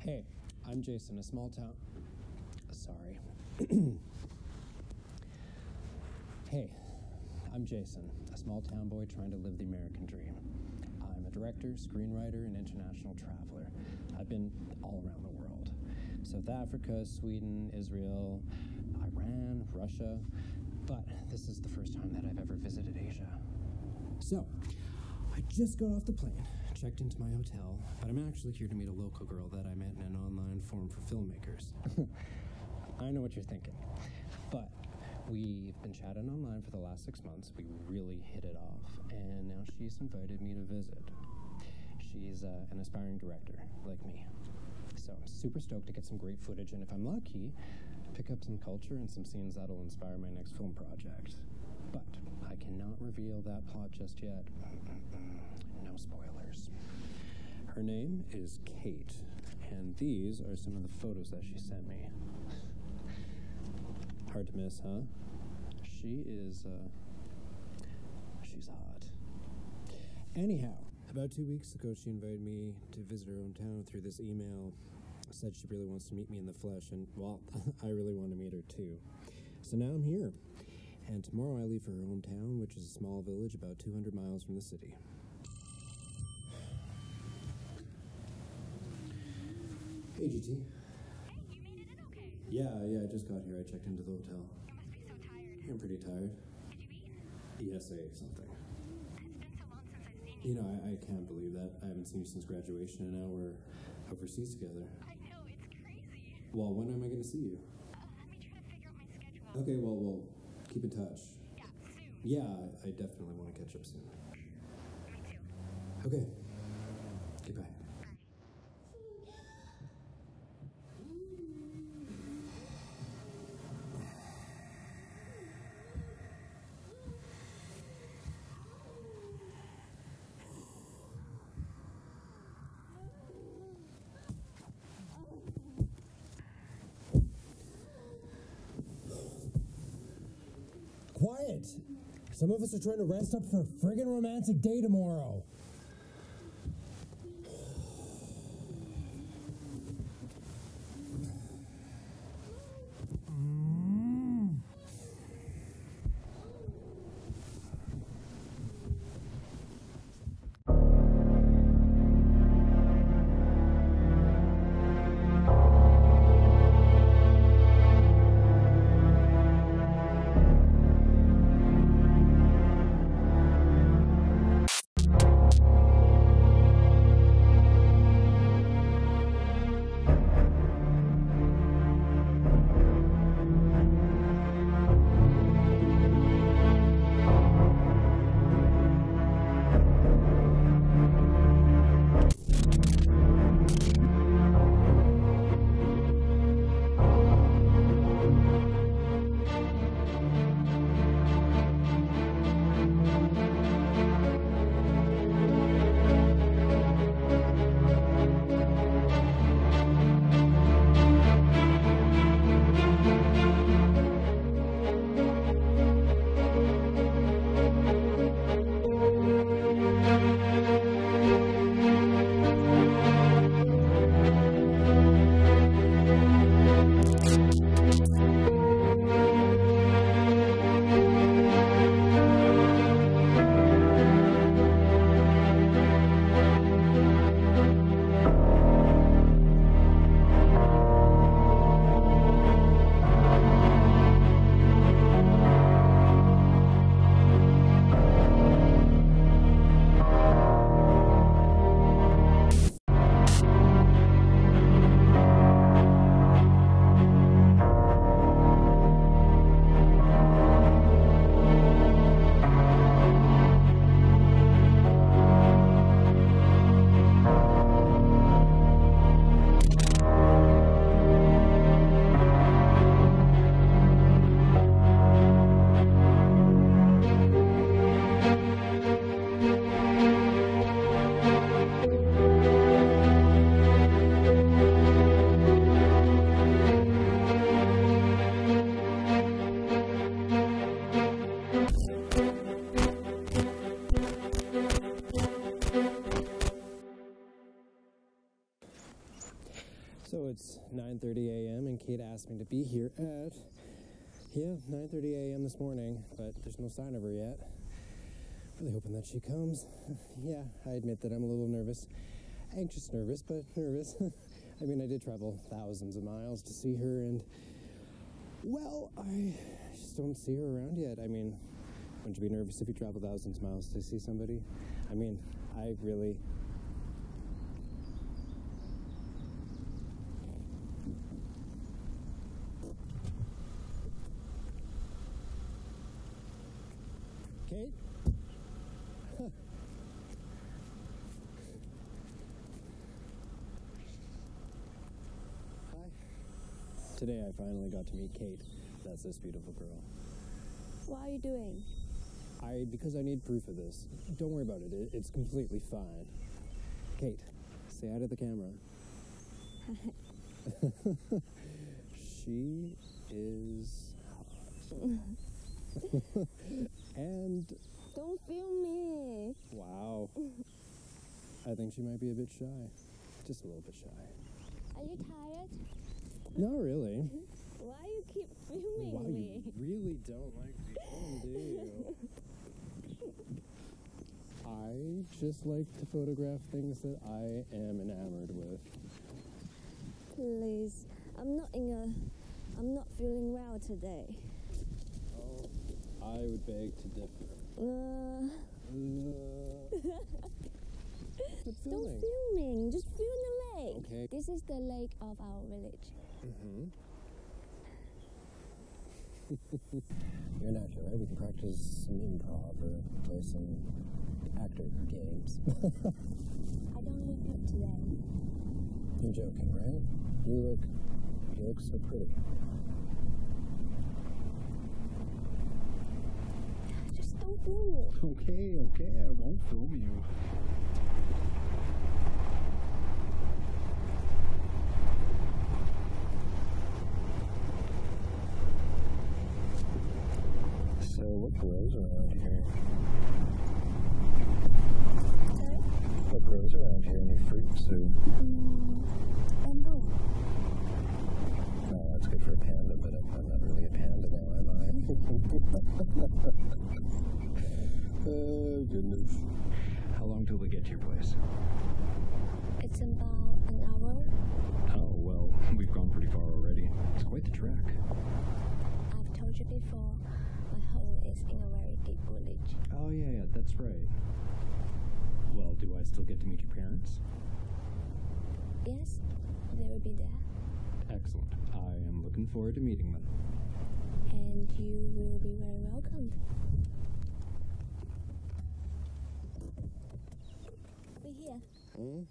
Hey, I'm Jason, a small town. Sorry. hey, I'm Jason, a small town boy trying to live the American dream. I'm a director, screenwriter, and international traveler. I've been all around the world South Africa, Sweden, Israel, Iran, Russia. But this is the first time that I've ever visited Asia. So, I just got off the plane, checked into my hotel, but I'm actually here to meet a local girl that I met in an online forum for filmmakers. I know what you're thinking, but we've been chatting online for the last six months. We really hit it off, and now she's invited me to visit. She's uh, an aspiring director, like me. So I'm super stoked to get some great footage, and if I'm lucky, pick up some culture and some scenes that'll inspire my next film project. But I cannot reveal that plot just yet. Spoilers. Her name is Kate, and these are some of the photos that she sent me. Hard to miss, huh? She is, uh, she's hot. Anyhow, about two weeks ago, she invited me to visit her hometown through this email. Said she really wants to meet me in the flesh, and well, I really want to meet her too. So now I'm here. And tomorrow I leave for her hometown, which is a small village about 200 miles from the city. Hey, GT. Hey, you made it in okay. Yeah, yeah, I just got here. I checked into the hotel. You must be so tired. I'm pretty tired. Did you eat? ESA something. It's been so long since I've seen you. You know, I, I can't believe that. I haven't seen you since graduation, and now we're overseas together. I know, it's crazy. Well, when am I going to see you? Uh, let me try to figure out my schedule. Okay, well, well, keep in touch. Yeah, soon. Yeah, I, I definitely want to catch up soon. Me too. Okay. Goodbye. Bye. Some of us are trying to rest up for a friggin' romantic day tomorrow. Asked me to be here at yeah 9:30 a.m. this morning, but there's no sign of her yet. Really hoping that she comes. yeah, I admit that I'm a little nervous, anxious, nervous, but nervous. I mean, I did travel thousands of miles to see her, and well, I just don't see her around yet. I mean, wouldn't you be nervous if you travel thousands of miles to see somebody? I mean, I really Kate? Hi. Today I finally got to meet Kate. That's this beautiful girl. What are you doing? I because I need proof of this. Don't worry about it. it it's completely fine. Kate, say hi to the camera. she is hot. and Don't film me. wow. I think she might be a bit shy. Just a little bit shy. Are you tired? Not really. Why you keep filming Wow, me? you really don't like being do you? I just like to photograph things that I am enamored with. Please, I'm not in a. I'm not feeling well today. I would beg to differ. Uh, Uh, Quit don't filming. filming. Just film the lake. Okay. This is the lake of our village. Mm-hmm. You're an actor, right? We can practice some improv or play some actor games. I don't look good today. You're joking, right? You look, you look so pretty. Just don't film me. Okay, okay, I won't film you. So, what grows around here? What grows around here? Any fruits or? Mm, bamboo. No, that's good for a panda, but I'm, I'm not really a panda now, am I? goodness. How long till we get to your place? It's about an hour. Oh, well, we've gone pretty far already. It's quite the trek. I've told you before. My home is in a very deep village. Oh, yeah, yeah, that's right. Well, do I still get to meet your parents? Yes, they will be there, Excellent. I am looking forward to meeting them. and you will be very welcomed. We're here. Mm?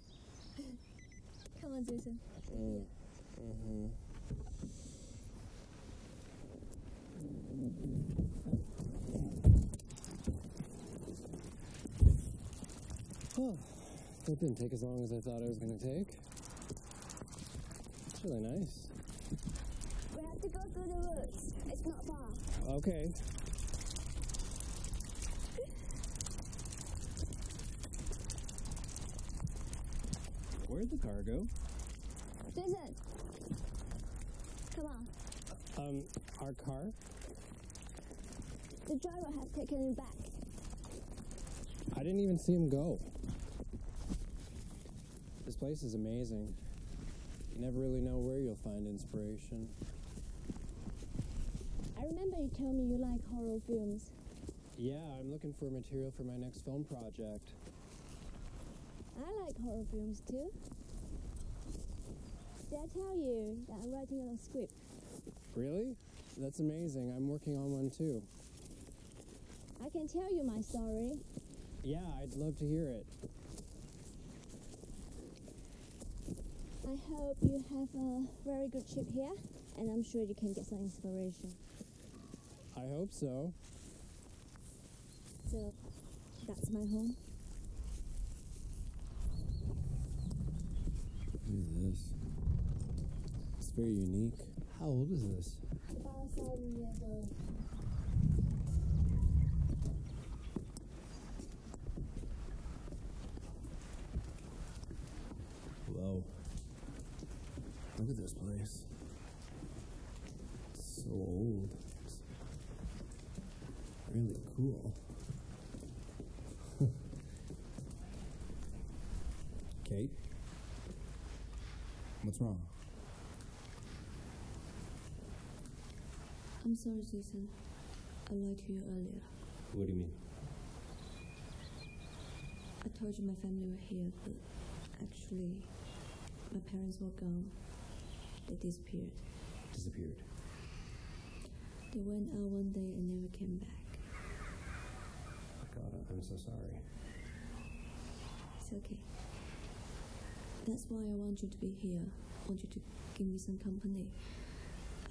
Come on, Susan. Mm. Mm-hmm. Oh, that didn't take as long as I thought it was going to take. It's really nice. We have to go through the woods. It's not far. Okay. Where'd the car go? Susan! Come on. Um, our car? The driver has taken it back. I didn't even see him go. This place is amazing. You never really know where you'll find inspiration. I remember you told me you like horror films. Yeah, I'm looking for material for my next film project. I like horror films too. Did I tell you that I'm writing on a script? Really? That's amazing. I'm working on one too. I can tell you my story. Yeah, I'd love to hear it. I hope you have a very good trip here, and I'm sure you can get some inspiration. I hope so. So, that's my home. What is this? It's very unique. How old is this? Whoa. Look at this place. It's so old. It's really cool. Kate? What's wrong? I'm sorry, Jason. I lied to you earlier. What do you mean? I told you my family were here, but actually, my parents were gone. They disappeared. Disappeared. They went out one day and never came back. God, I'm so sorry. It's okay. That's why I want you to be here. I want you to give me some company.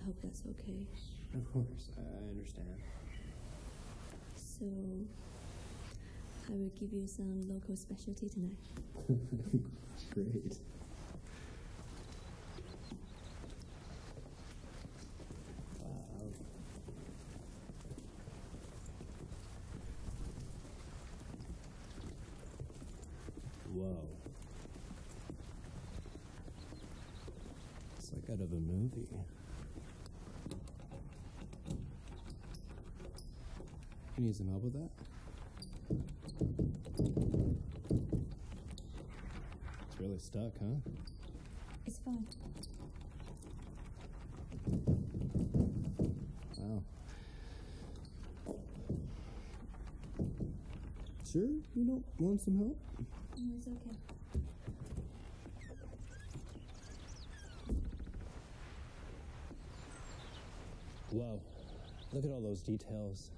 I hope that's okay. Of course, I, understand. So, I will give you some local specialty tonight. Great. Wow. Whoa. It's like out of a movie. You need some help with that? It's really stuck, huh? It's fine. Wow. Sure, you don't want some help? No, it's okay. Whoa. Look at all those details.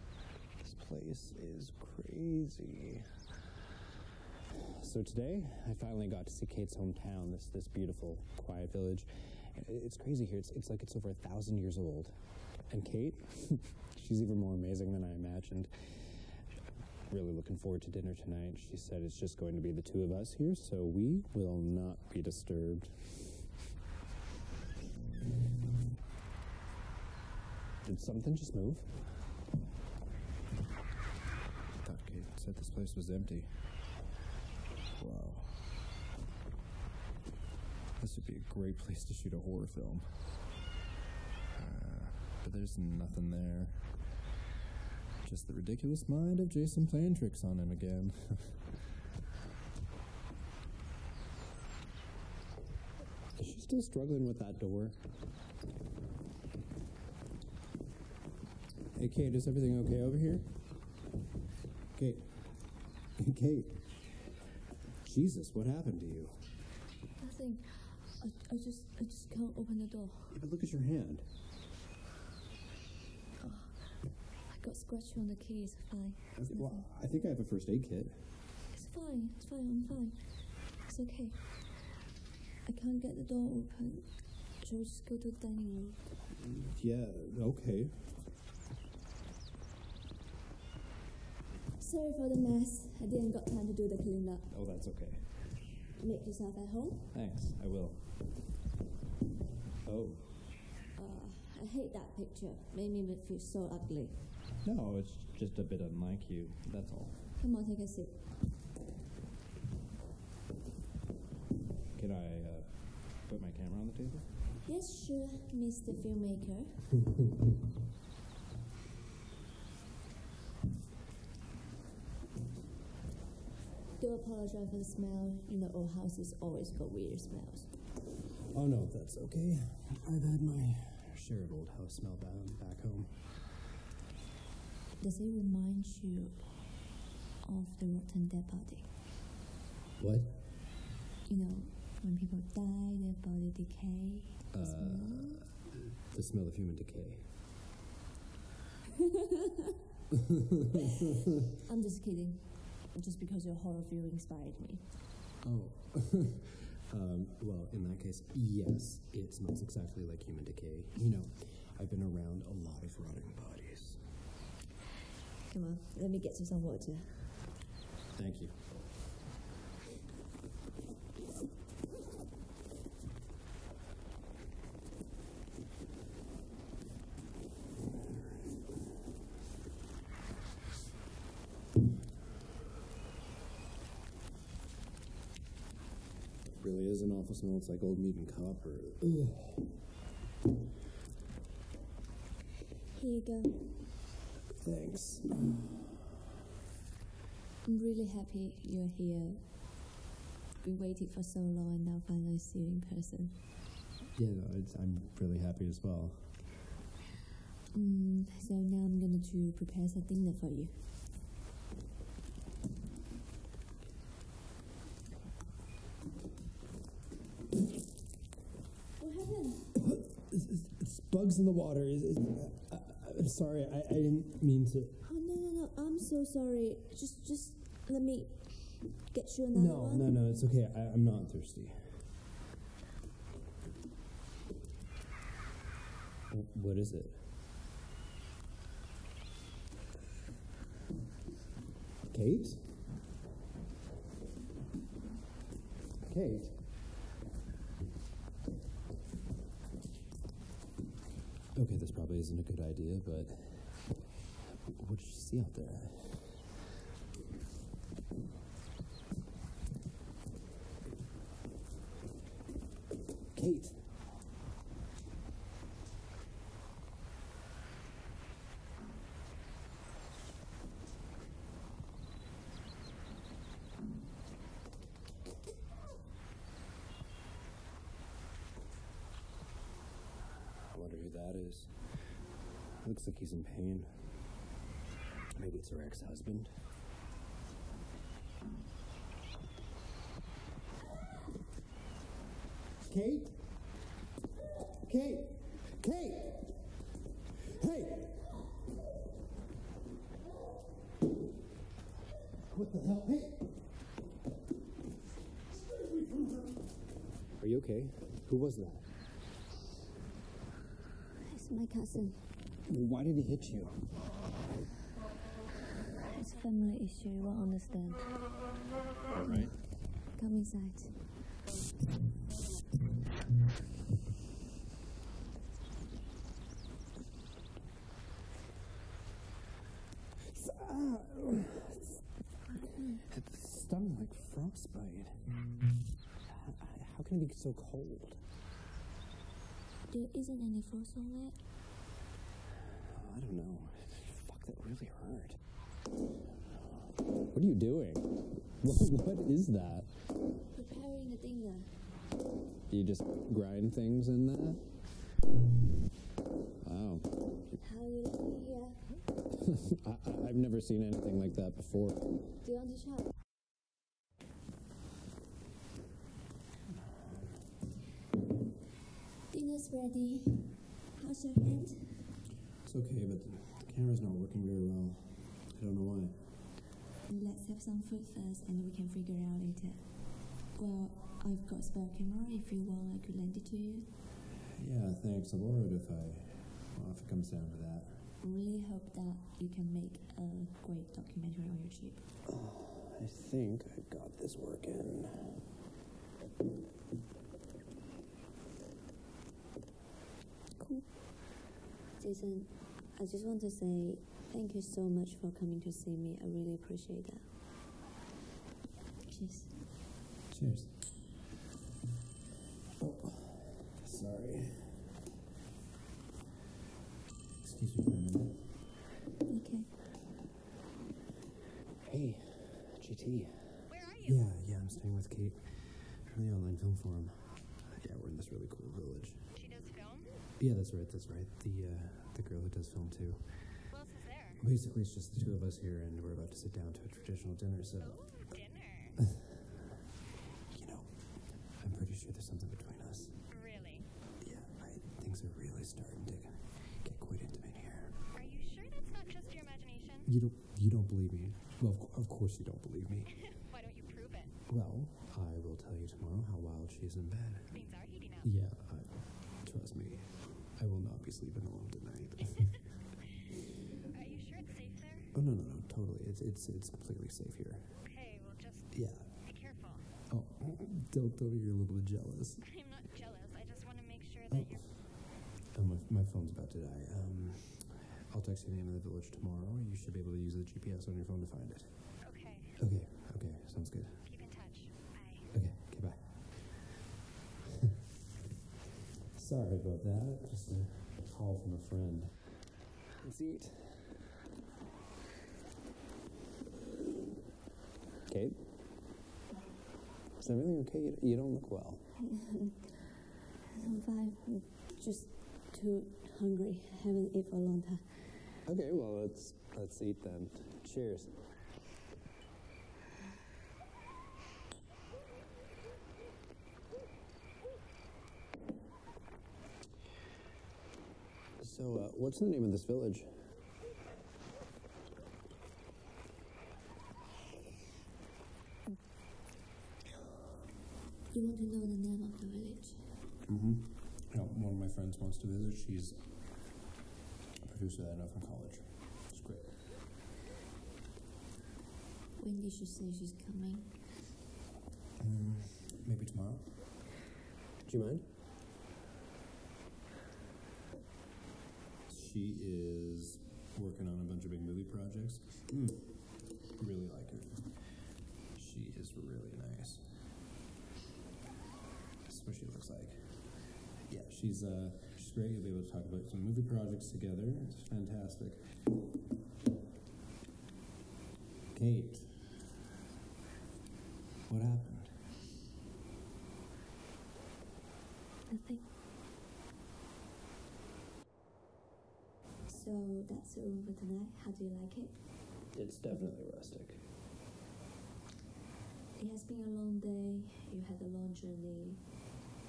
Place is crazy. So today, I finally got to see Kate's hometown, this this beautiful, quiet village. It's crazy here. It's, it's like it's over a thousand years old. And Kate, she's even more amazing than I imagined. Really looking forward to dinner tonight. She said it's just going to be the two of us here, so we will not be disturbed. Did something just move? I said this place was empty. Wow. This would be a great place to shoot a horror film. Uh, but there's nothing there. Just the ridiculous mind of Jason playing tricks on him again. Is she still struggling with that door? Hey, Kate, is everything okay over here? Kate. Kate. Jesus, what happened to you? Nothing. I, I just I just can't open the door. Yeah, but look at your hand. Oh, I got scratched on the keys. Fine. It's Well. I think I have a first aid kit. It's fine. It's fine. I'm fine. It's okay. I can't get the door open. Shall we just go to the dining room? Yeah, okay. Sorry for the mess. I didn't got time to do the cleanup. Oh, that's okay. Make yourself at home. Thanks, I will. Oh, Uh, I hate that picture. Made me feel so ugly. no, it's just a bit unlike you, that's all. Come on, take a seat. Can I uh, put my camera on the table? Yes, sure, Mr. Filmmaker. Do apologize for the smell. You know, old houses always got weird smells. Oh no, that's okay. I've had my share of old house smell down back home. Does it remind you of the rotten dead body? What? You know, when people die, their body decay. The Uh, smell? The smell of human decay. I'm just kidding. Just because your horror film inspired me. Oh. um, well, in that case, yes, it smells exactly like human decay. You know, I've been around a lot of rotting bodies. Come on, let me get you some water. Thank you. Really is awful smell. It's like old meat and copper. Ugh. Here you go. Thanks. I'm really happy you're here. Been waiting for so long and now finally see you in person. Yeah, no, it's, I'm really happy as well. Mm, so now I'm going to prepare some dinner for you. What happened? It's, it's, it's bugs in the water. It's, it's, I, uh, I'm uh, sorry. I, I didn't mean to. Oh no no no! I'm so sorry. Just just let me get you another No, one. no, no. no! It's okay. I, I'm not thirsty. What is it? Kate? Kate? Okay, this probably isn't a good idea, but what did you see out there? Kate. I wonder who that is. Looks like he's in pain. Maybe it's her ex husband. Kate? Kate? Kate? Hey! What the hell? Hey! Are you okay? Who was that? It's my cousin. Why did he hit you? It's a family issue. You won't understand. All right. Come inside. It's stung like frostbite. How, how can it be so cold? There isn't any frost on it. I don't know. Fuck, that really hurt. What are you doing? What, what is that? Preparing the dinner. You just grind things in that? Wow. How you here? I, I- I've never seen anything like that before. Do you want to try? Dinner's ready. How's your hand? It's okay, but the camera's not working very well. I don't know why. Let's have some food first and we can figure it out later. Well, I've got spare camera. If you want, I could lend it to you. Yeah, thanks. I'll borrow it if I, well, if it comes down to that. Really hope that you can make a great documentary on your trip. Oh, I think I've got this working. Cool. Jason, I just want to say thank you so much for coming to see me. I really appreciate that. Cheers. Cheers. Oh, sorry. Excuse me for a minute. Okay. Hey, GT. Where are you? Yeah, yeah, I'm staying with Kate from the online film forum. Uh, yeah, we're in this really cool village. She does film? Yeah, that's right, that's right. The uh, the girl who does film too. Who else is there? Basically, it's just the two of us here, and we're about to sit down to a traditional dinner. So, Ooh, dinner. you know, I'm pretty sure there's something between us. really? Yeah, I, things are really starting to get quite intimate here. Are you sure that's not just your imagination? You don't you don't believe me? Well, of, of course you don't believe me. Why don't you prove it? Well, I will tell you tomorrow how wild she is in bed. Things are heating up. Yeah, I, trust me, I will not be sleeping alone tonight. Are you sure it's safe there? oh no no no, totally. It's it's it's completely safe here. Okay, well just Yeah. be careful. Oh, don't tell me you're a little bit jealous. I'm not jealous. I just want to make sure Oh, that you're. oh my, my phone's about to die. Um, I'll text you the name of the village tomorrow. You should be able to use the GPS on your phone to find it. Okay, Okay, okay, sounds good. keep in touch. Bye. Okay, okay, bye. Sorry about that. Just a call from a friend. Let's eat. Kate? Is everything okay? You- You don't look well. I'm fine. I'm just too hungry. I haven't eaten for a long time. Okay, well let's let's eat then. Cheers. So, uh, what's the name of this village? You want to know the name of the village? Mm-hmm. You know, one of my friends wants to visit. She's a producer that I know from college. It's great. When did she say she's coming? Mm, maybe tomorrow. Do you mind? She is working on a bunch of big movie projects. Mm. Really like her. She is really nice. That's what she looks like. Yeah, she's uh, she's great. You'll be able to talk about some movie projects together. It's fantastic. Kate, what happened? Nothing. So that's the room for tonight. How do you like it? It's definitely rustic. It has been a long day. You had a long journey.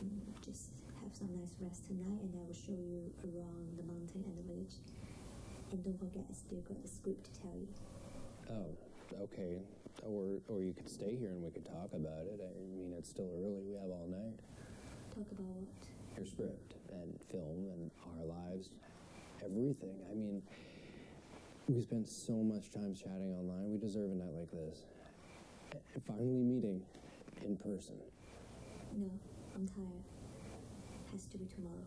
Mm, just have some nice rest tonight, and I will show you around the mountain and the village. And don't forget, I still got a script to tell you. Oh, okay. Or or you could stay here and we could talk about it. I mean, it's still early. We have all night. Talk about what? Your script and film and our lives, everything. I mean, we spent so much time chatting online. We deserve a night like this. Finally meeting in person. No, I'm tired. Has to be tomorrow.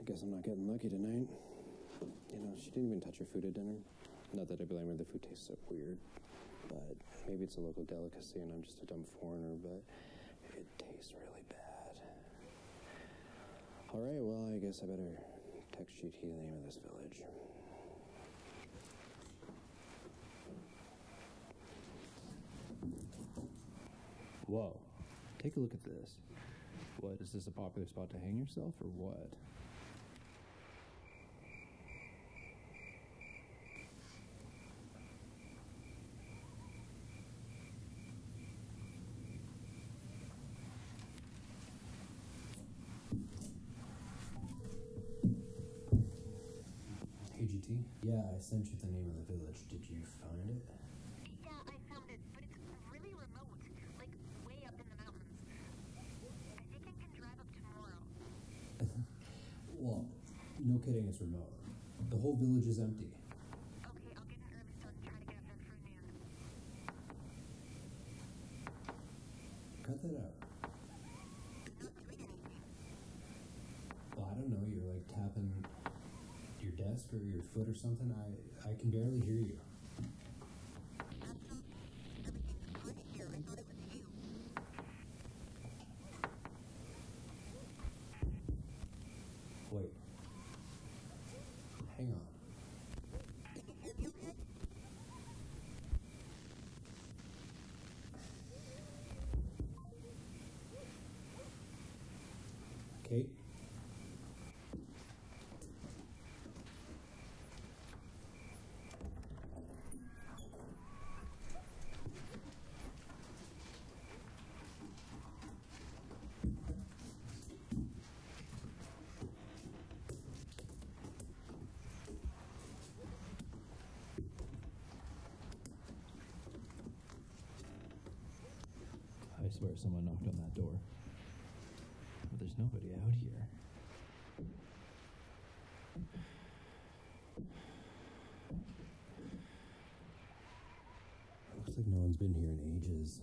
I guess I'm not getting lucky tonight. You know, she didn't even touch her food at dinner. Not that I blame her, the food tastes so weird. But maybe it's a local delicacy and I'm just a dumb foreigner, but it tastes really bad. All right, well, I guess I better text GT the name of this village. Whoa. Take a look at this. What, is this a popular spot to hang yourself or what? Hey GT. Yeah, I sent you the name of the village. Did you find it? Yeah, I found it, but it's really remote, like way up in the mountains. I think I can drive up tomorrow. Well, no kidding, it's remote. The whole village is empty. Okay, I'll get an early start and try to get up there for noon. Cut that out. I'm not doing anything. Well, I don't know. You're like tapping your foot or something. I I can barely hear you. Wait. Hang on. Okay? Kate. swear someone knocked on that door. But there's nobody out here. Looks like no one's been here in ages.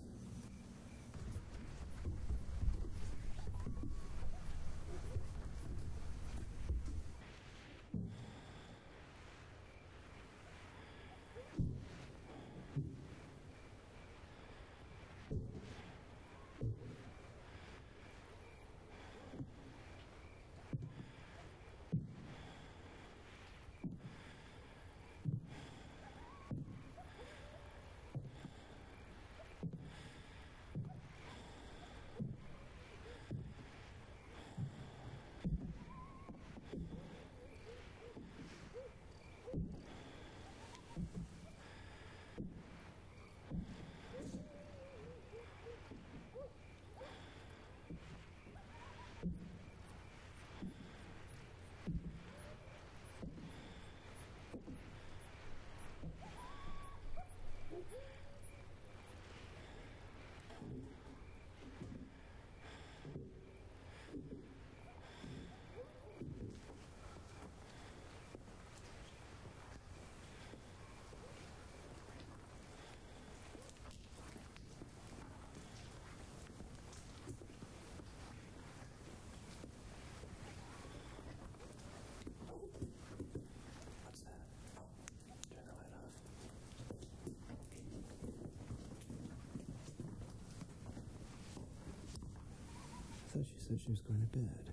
Thought she said she was going to bed.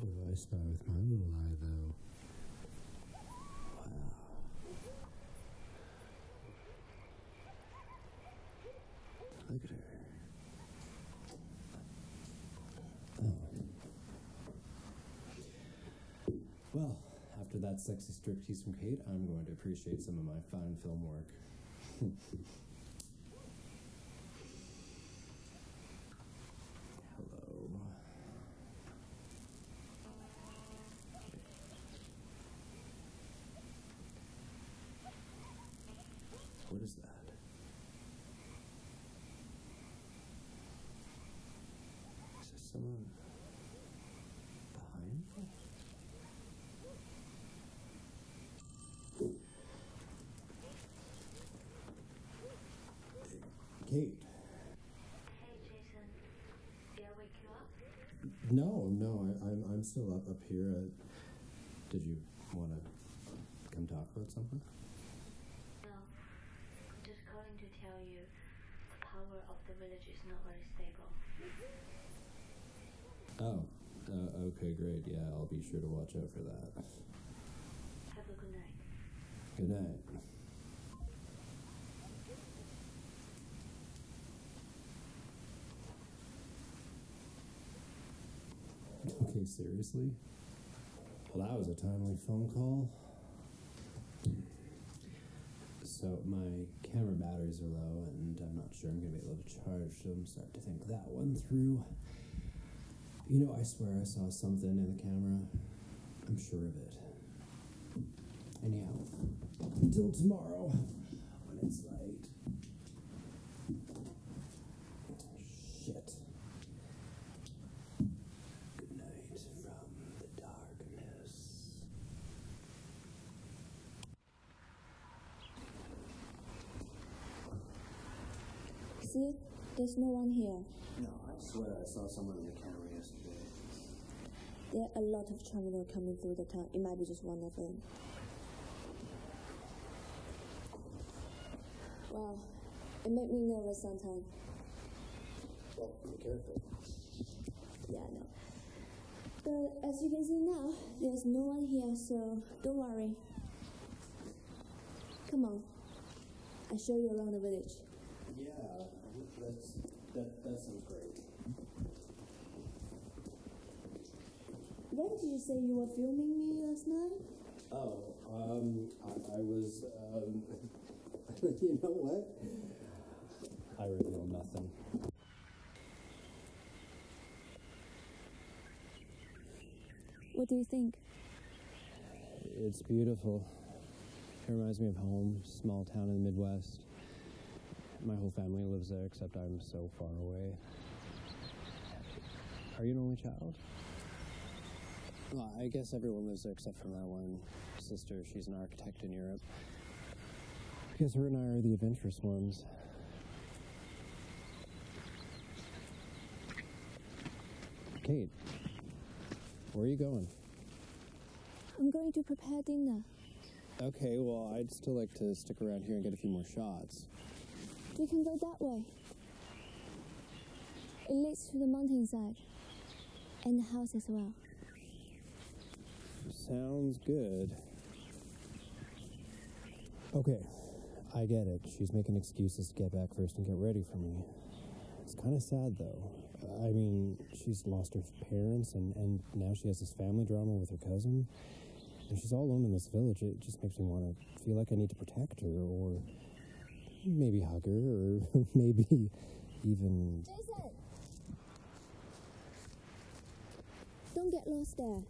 What do I start with my little eye, though? Wow. Look at her. Oh. Well, after that sexy striptease from Kate, I'm going to appreciate some of my fine film work. Hello. What is that? Is there someone behind me? Kate. Hey, Jason. Did I wake you up? No, no, I, I'm I'm still up up here. Uh, did you want to come talk about something? No. I'm just calling to tell you the power of the village is not very stable. Oh, uh, okay, great. Yeah, I'll be sure to watch out for that. Have a good night. Good night. Seriously? Well, that was a timely phone call. So my camera batteries are low, and I'm not sure I'm gonna be able to charge them. Start to think that one through. You know, I swear I saw something in the camera. I'm sure of it. Anyhow, until tomorrow when it's light. Shit. Good night from the darkness. See, there's no one here. No, I swear I saw someone in the camera yesterday. There are a lot of travelers coming through the town. It might be just one of them. Wow, it made me nervous sometimes. Well, be careful. Yeah, I know. But as you can see now, there's no one here, so don't worry. Come on. I'll show you around the village. Yeah, that's, that, that sounds great. When did you say you were filming me last night? Oh, um, I, I was, um, you know what? I reveal nothing. What do you think? It's beautiful. It reminds me of home, small town in the Midwest. My whole family lives there, except I'm so far away. Are you an only child? Well, I guess everyone lives there except for my one sister. She's an architect in Europe. I guess her and I are the adventurous ones. Kate, where are you going? I'm going to prepare dinner. Okay, well, I'd still like to stick around here and get a few more shots. We can go that way. It leads to the mountainside and the house as well. Sounds good. Okay, I get it. She's making excuses to get back first and get ready for me. It's kind of sad, though. I mean, she's lost her parents, and, and now she has this family drama with her cousin. And she's all alone in this village. It just makes me want to feel like I need to protect her, or maybe hug her, or maybe even. Jason! Don't get lost there.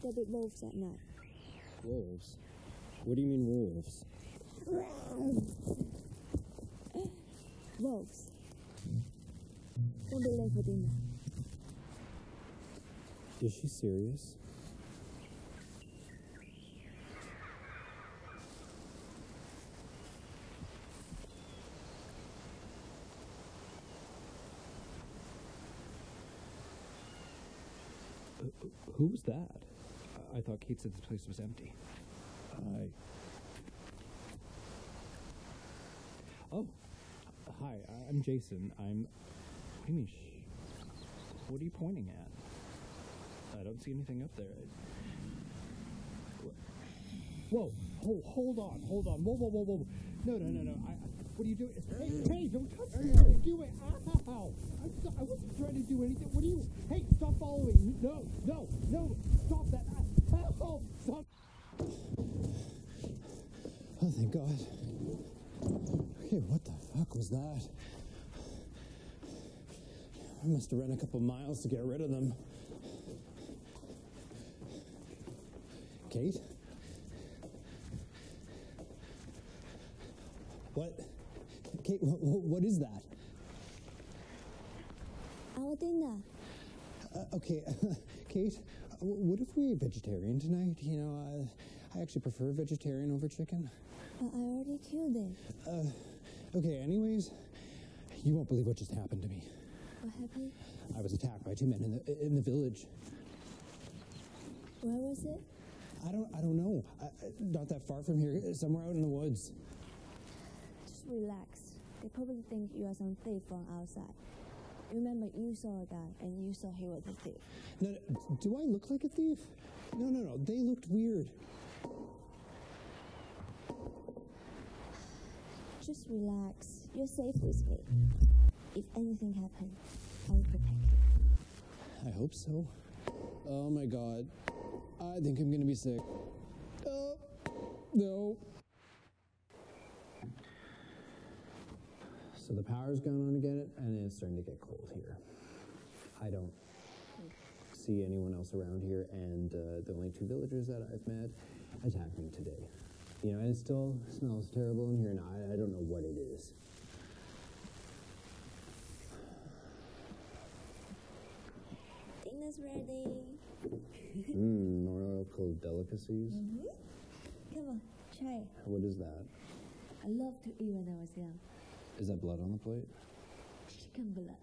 There'll be wolves at night. Wolves? What do you mean, wolves? Wolves. Don't be late for dinner. Is she serious? Who was that? I thought Kate said this place was empty. I. Oh, hi. I'm Jason. I'm. What do you mean? What are you pointing at? I don't see anything up there. Whoa! Hold, hold on! Hold on! Whoa! Whoa! Whoa! Whoa! No! No! No! No! I- what are you doing? Hey! Hey! Don't touch me! What are you doing? Ow! I, st- I wasn't trying to do anything. What are you? Hey! Stop following me! No! No! No! Stop that! Ah, Help! Stop! Oh, thank God. Okay, what the fuck was that? I must have run a couple miles to get rid of them. Kate? What? Kate, what, is that? Our dinner. Uh, okay, Kate, uh, what if we're vegetarian tonight? You know, uh, I actually prefer vegetarian over chicken. I already killed it. Okay, anyways, you won't believe what just happened to me. What happened? I was attacked by two men in the in the village. Where was it? I don't I don't know. I- not that far from here, somewhere out in the woods. Just relax. They probably think you are some thief from outside. Remember, you saw a guy and you saw he was a thief. No, do I look like a thief? No, no, no. They looked weird. Just relax. You're safe with me. If anything happens, I will protect you. I hope so. Oh my god. I think I'm gonna be sick. Oh, no. So the power's gone on again, and it's starting to get cold here. I don't see anyone else around here, and uh, the only two villagers that I've met attacked me today. You know, and it still smells terrible in here, and I, I don't know what it is. Dinner's ready. Mmm, more local delicacies. Come on, try. What is that? I loved to eat when I was young. Is that blood on the plate? Chicken blood.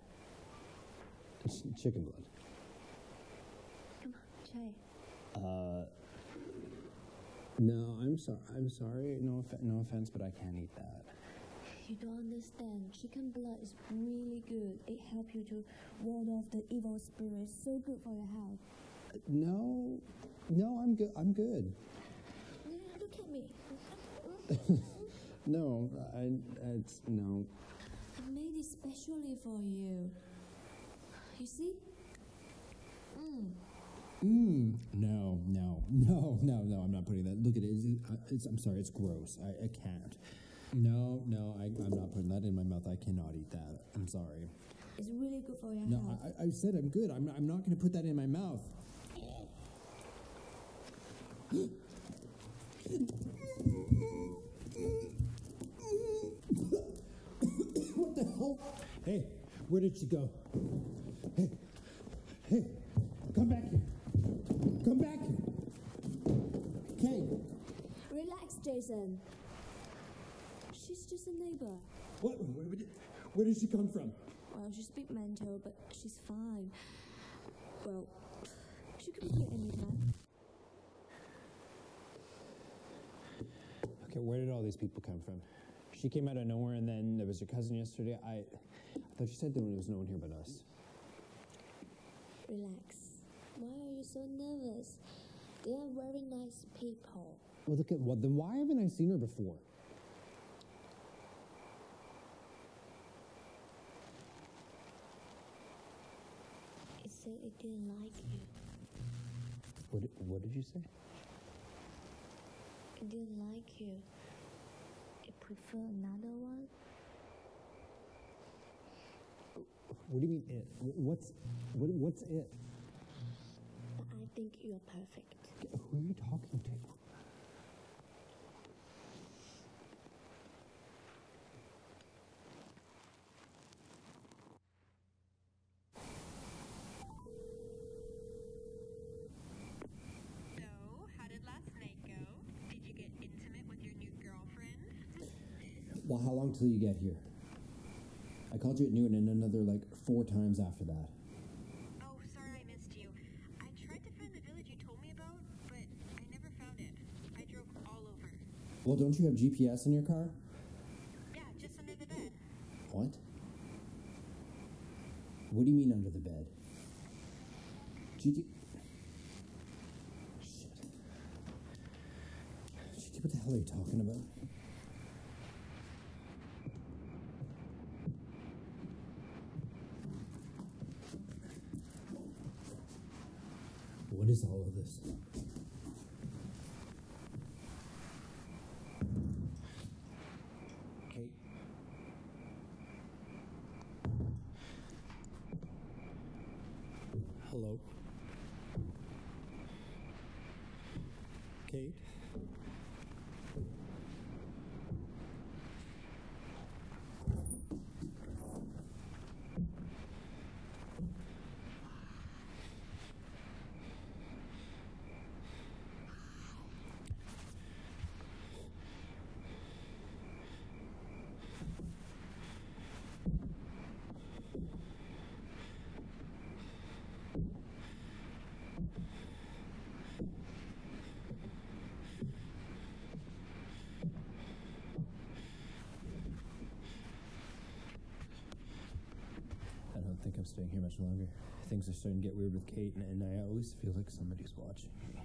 It's chicken blood. Come on, try. Uh, no, I'm sorry. I'm sorry. No, offe- no offense, but I can't eat that. You don't understand. Chicken blood is really good. It helps you to ward off the evil spirits. So good for your health. Uh, No, no, I'm good. I'm good. Look at me. No, I. It's no. I made it specially for you. You see? Mm. Mmm. No, no, no, no, no. I'm not putting that. Look at it. It's, uh, it's, I'm sorry. It's gross. I, I can't. No, no. I, I'm not putting that in my mouth. I cannot eat that. I'm sorry. It's really good for your No, health. I, I said I'm good. I'm, I'm not going to put that in my mouth. Hey, where did she go? Hey, hey, come back here. Come back here. Kate, Relax, Jason. She's just a neighbor. what? Where, where, did, she come from? Well, she's a bit mental, but she's fine. Well, she could be here anytime. Okay, where did all these people come from? She came out of nowhere, and then there was your cousin yesterday. I, I thought you said there was no one here but us. Relax. Why are you so nervous? They are very nice people. Well, look at what. Then why haven't I seen her before? It said it didn't like you. What? did- What did you say? It didn't like you. It prefer another one. What do you mean it? What's what, what's it? I think you're perfect. Who are you talking to? So, how did last night go? Did you get intimate with your new girlfriend? Well, how long till you get here? I called you at noon and another like four times after that. Oh, sorry I missed you. I tried to find the village you told me about, but I never found it. I drove all over. Well, don't you have GPS in your car? Yeah, just under the bed. What? What do you mean under the bed? GT. Shit. GT, what the hell are you talking about? What is Hello? Kate? I don't think I'm staying here much longer. Things are starting to get weird with Kate, and, and I always feel like somebody's watching me.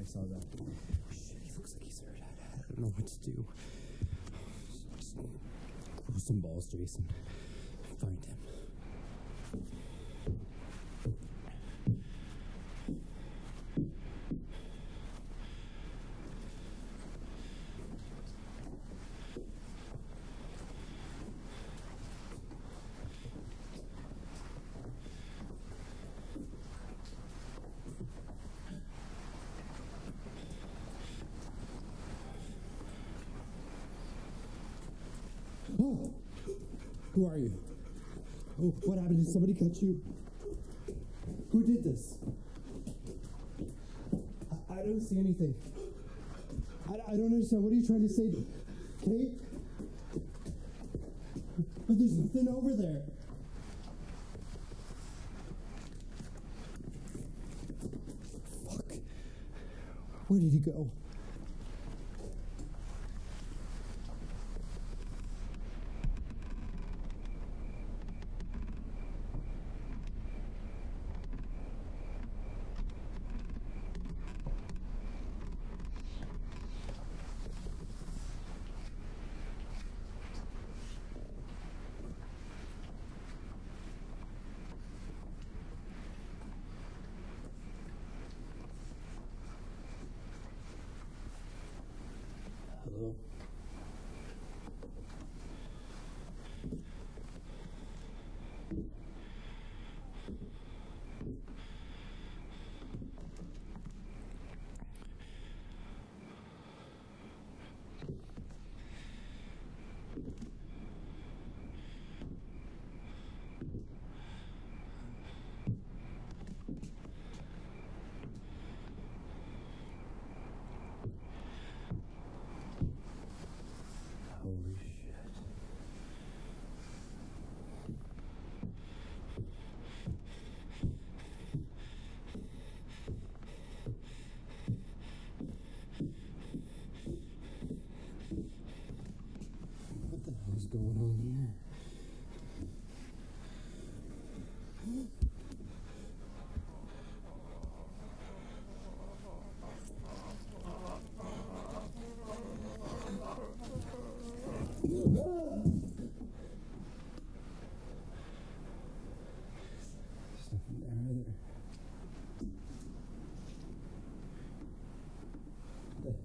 I saw that. Shit, he looks like he's hurt. I, I don't know what to do. Just grow some balls, Jason. Find him. Oh, who are you? Oh, what happened? Did somebody cut you? Who did this? I, I don't see anything. I, I don't understand. What are you trying to say? Kate? But there's nothing over there. Fuck. Where did he go?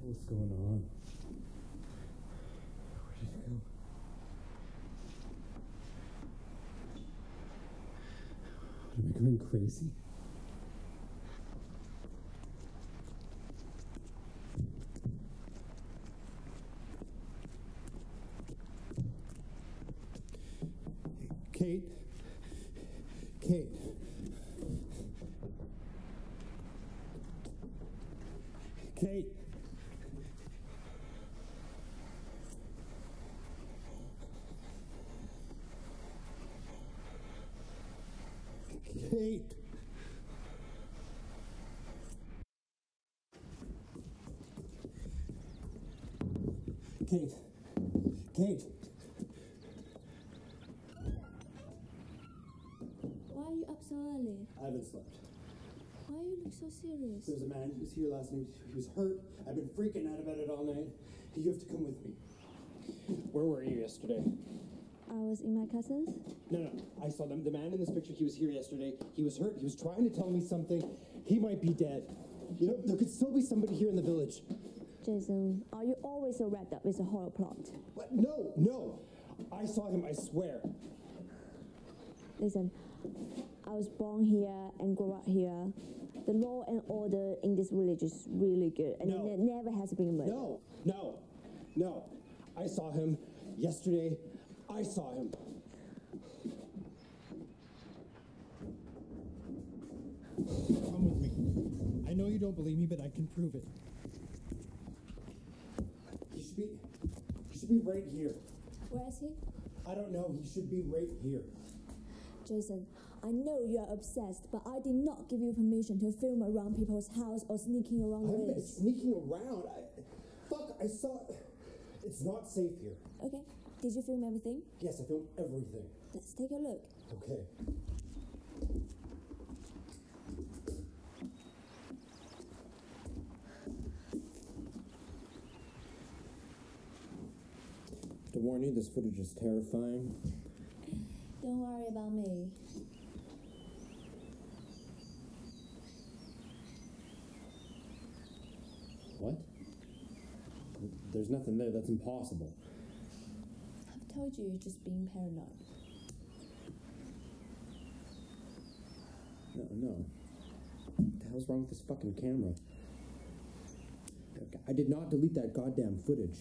What's going on? Where did go? Am I going crazy? Kate? Kate? Kate? Kate? Kate? Kate? Why are you up so early? I haven't slept. Why you look so serious? There's a man who was here last night. He was hurt. I've been freaking out about it all night. You have to come with me. Where were you yesterday? I was in my cousin's. No, no. I saw them. The man in this picture, he was here yesterday. He was hurt. He was trying to tell me something. He might be dead. You know, there could still be somebody here in the village. Jason, are you always so wrapped up with a horror plot? What? No, no. I saw him, I swear. Listen, I was born here and grew up here. The law and order in this village is really good, and No. it never has been murder. No, no, no. I saw him yesterday. I saw him. Come with me. I know you don't believe me, but I can prove it. He should be. He should be right here. Where is he? I don't know. He should be right here. Jason, I know you are obsessed, but I did not give you permission to film around people's house or sneaking around I the haven't been sneaking around. I, fuck, I saw. It's not safe here. Okay, did you film everything? Yes, I filmed everything. Let's take a look. Okay. To warn you, this footage is terrifying. Don't worry about me. What? There's nothing there. That's impossible. Told you you're just being paranoid. No, no. What the hell's wrong with this fucking camera? I did not delete that goddamn footage.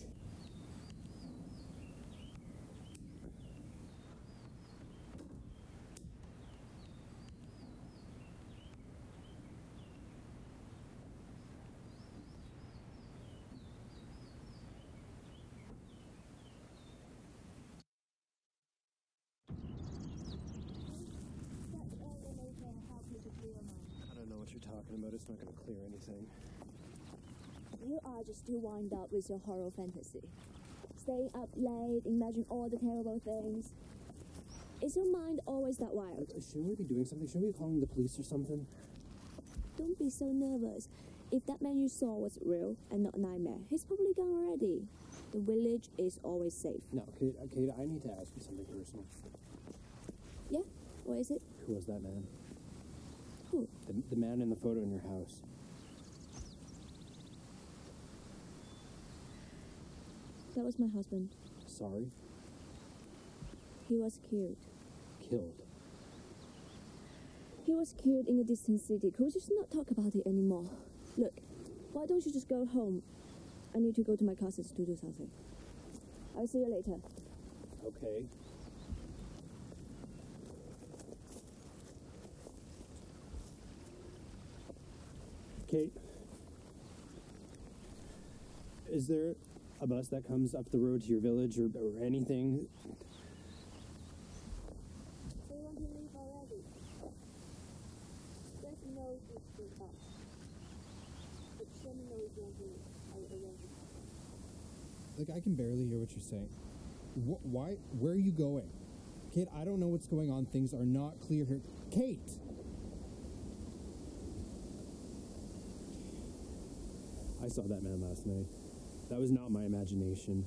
I don't know what you're talking about. It's not going to clear anything. You just too wound up with your horror fantasy. Staying up late, imagine all the terrible things. Is your mind always that wild? Shouldn't we be doing something? Shouldn't we be calling the police or something? Don't be so nervous. If that man you saw was real and not a nightmare, he's probably gone already. The village is always safe. No, Kate, uh, Kate, I need to ask you something personal. Yeah? What is it? Who was that man? Who? The, the man in the photo in your house. That was my husband. Sorry? He was killed. Killed. He was killed in a distant city. Could we just not talk about it anymore? Look, why don't you just go home? I need to go to my cousins to do something. I'll see you later. Okay. Kate, is there a bus that comes up the road to your village or, or anything? So want to leave already? There's no good bus. But show me you want to leave. I will arrange it. Like, I can barely hear what you're saying. Wh- why? Where are you going? Kate, I don't know what's going on. Things are not clear here. Kate! I saw that man last night. That was not my imagination.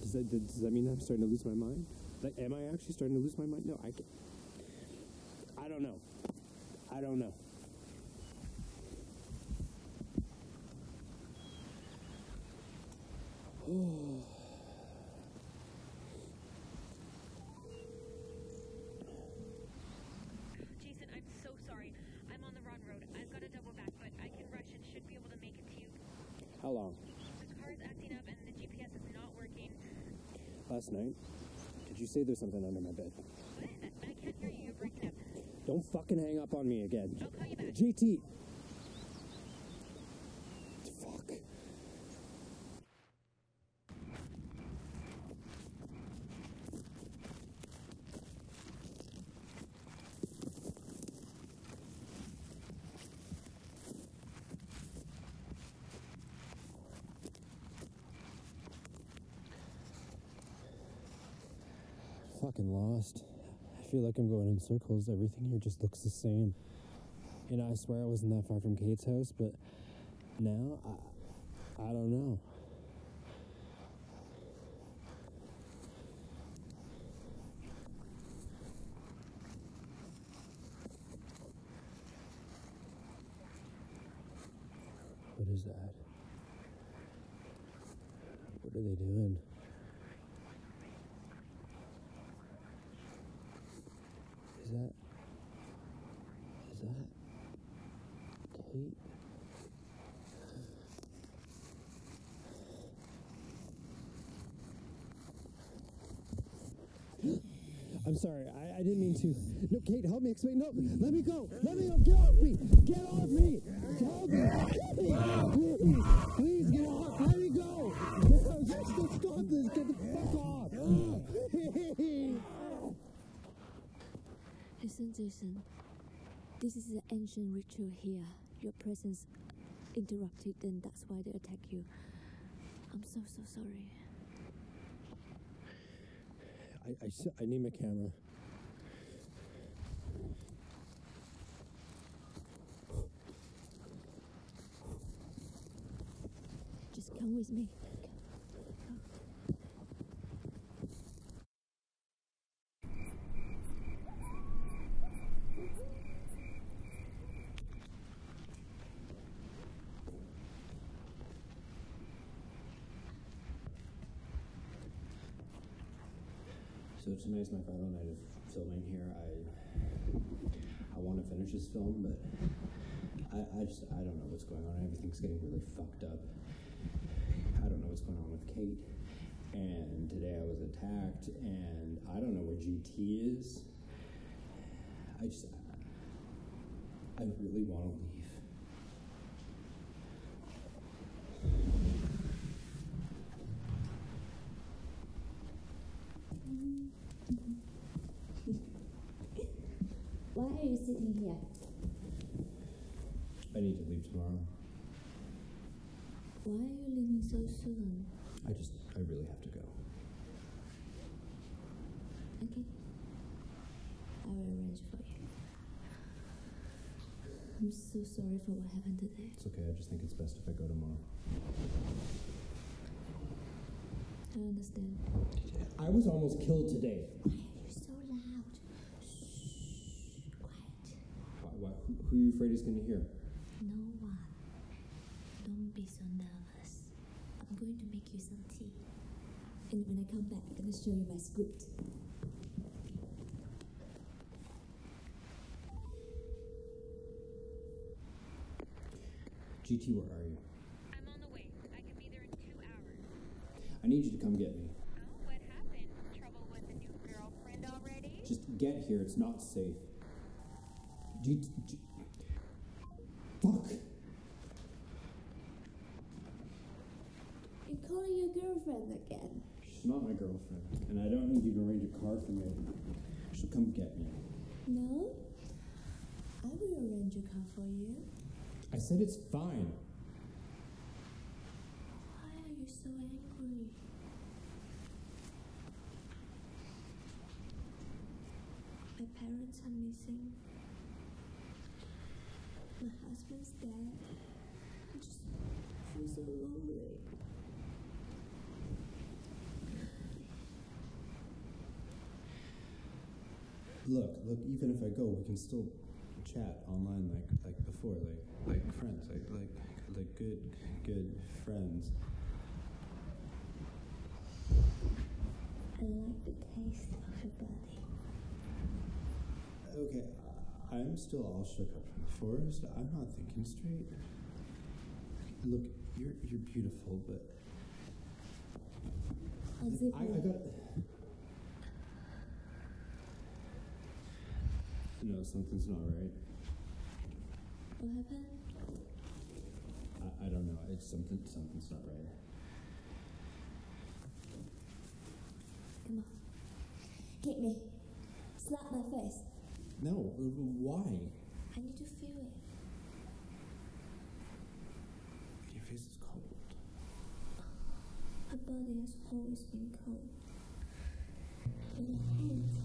Does that, does that mean I'm starting to lose my mind? Like, am I actually starting to lose my mind? No, I can't. I don't know. I don't know. Oh. How long? This car is acting up and the GPS is not working. Last night? Did you say there's something under my bed? What? I, I can't hear you. You're breaking up. Don't fucking hang up on me again. I'll call you back. GT! Fuck. Fucking lost. I feel like I'm going in circles. Everything here just looks the same. You know, I swear I wasn't that far from Kate's house, but now I, I don't know. What is that? What are they doing? Is that? Is that Kate? I'm sorry, I, I didn't mean to. No, Kate, help me explain. No, let me go. Let me go. Get off me. Get off me. Help me. Please, please get off. Let me go. Just, just stop this. Get the fuck off. Listen, Jason. This is an ancient ritual here. Your presence interrupted, and that's why they attack you. I'm so, so sorry. I, I, I need my camera. Just come with me. Tonight's my final night of filming here. I I want to finish this film, but I, I just I don't know what's going on. Everything's getting really fucked up. I don't know what's going on with Kate. And today I was attacked, and I don't know where GT is. I just I really want to leave. Why are you sitting here? I need to leave tomorrow. Why are you leaving so soon? I just I really have to go. Okay. I will arrange for you. I'm so sorry for what happened today. It's okay. I just think it's best if I go tomorrow. I understand. I was almost killed today. Why are you so loud? Shh. Quiet. Why, why, who, who are you afraid is going to hear? No one. Don't be so nervous. I'm going to make you some tea. And when I come back, I'm going to show you my script. GT, where are you? I'm on the way. I can be there in two hours. I need you to come get me. Oh, what happened? Trouble with a new girlfriend already? Just get here. It's not safe. GT. G- Fuck. You're calling your girlfriend again. She's not my girlfriend, and I don't need you to arrange a car for me. She'll come get me. No? I will arrange a car for you. I said it's fine. Why are you so angry? My parents are missing. My husband's dead. I just feel so lonely. Look, look. Even if I go, we can still chat online like like before, like like friends, like like like good good friends. I like the taste of your body. Okay, I'm still all shook up from the forest. I'm not thinking straight. Look, You're you're beautiful, but I, I got. No, something's not right. What happened? I, I don't know. It's something. Something's not right. Come on. Hit me. Slap my face. No. Why? I need to feel it. Your face is cold. My body has always been cold. Your hands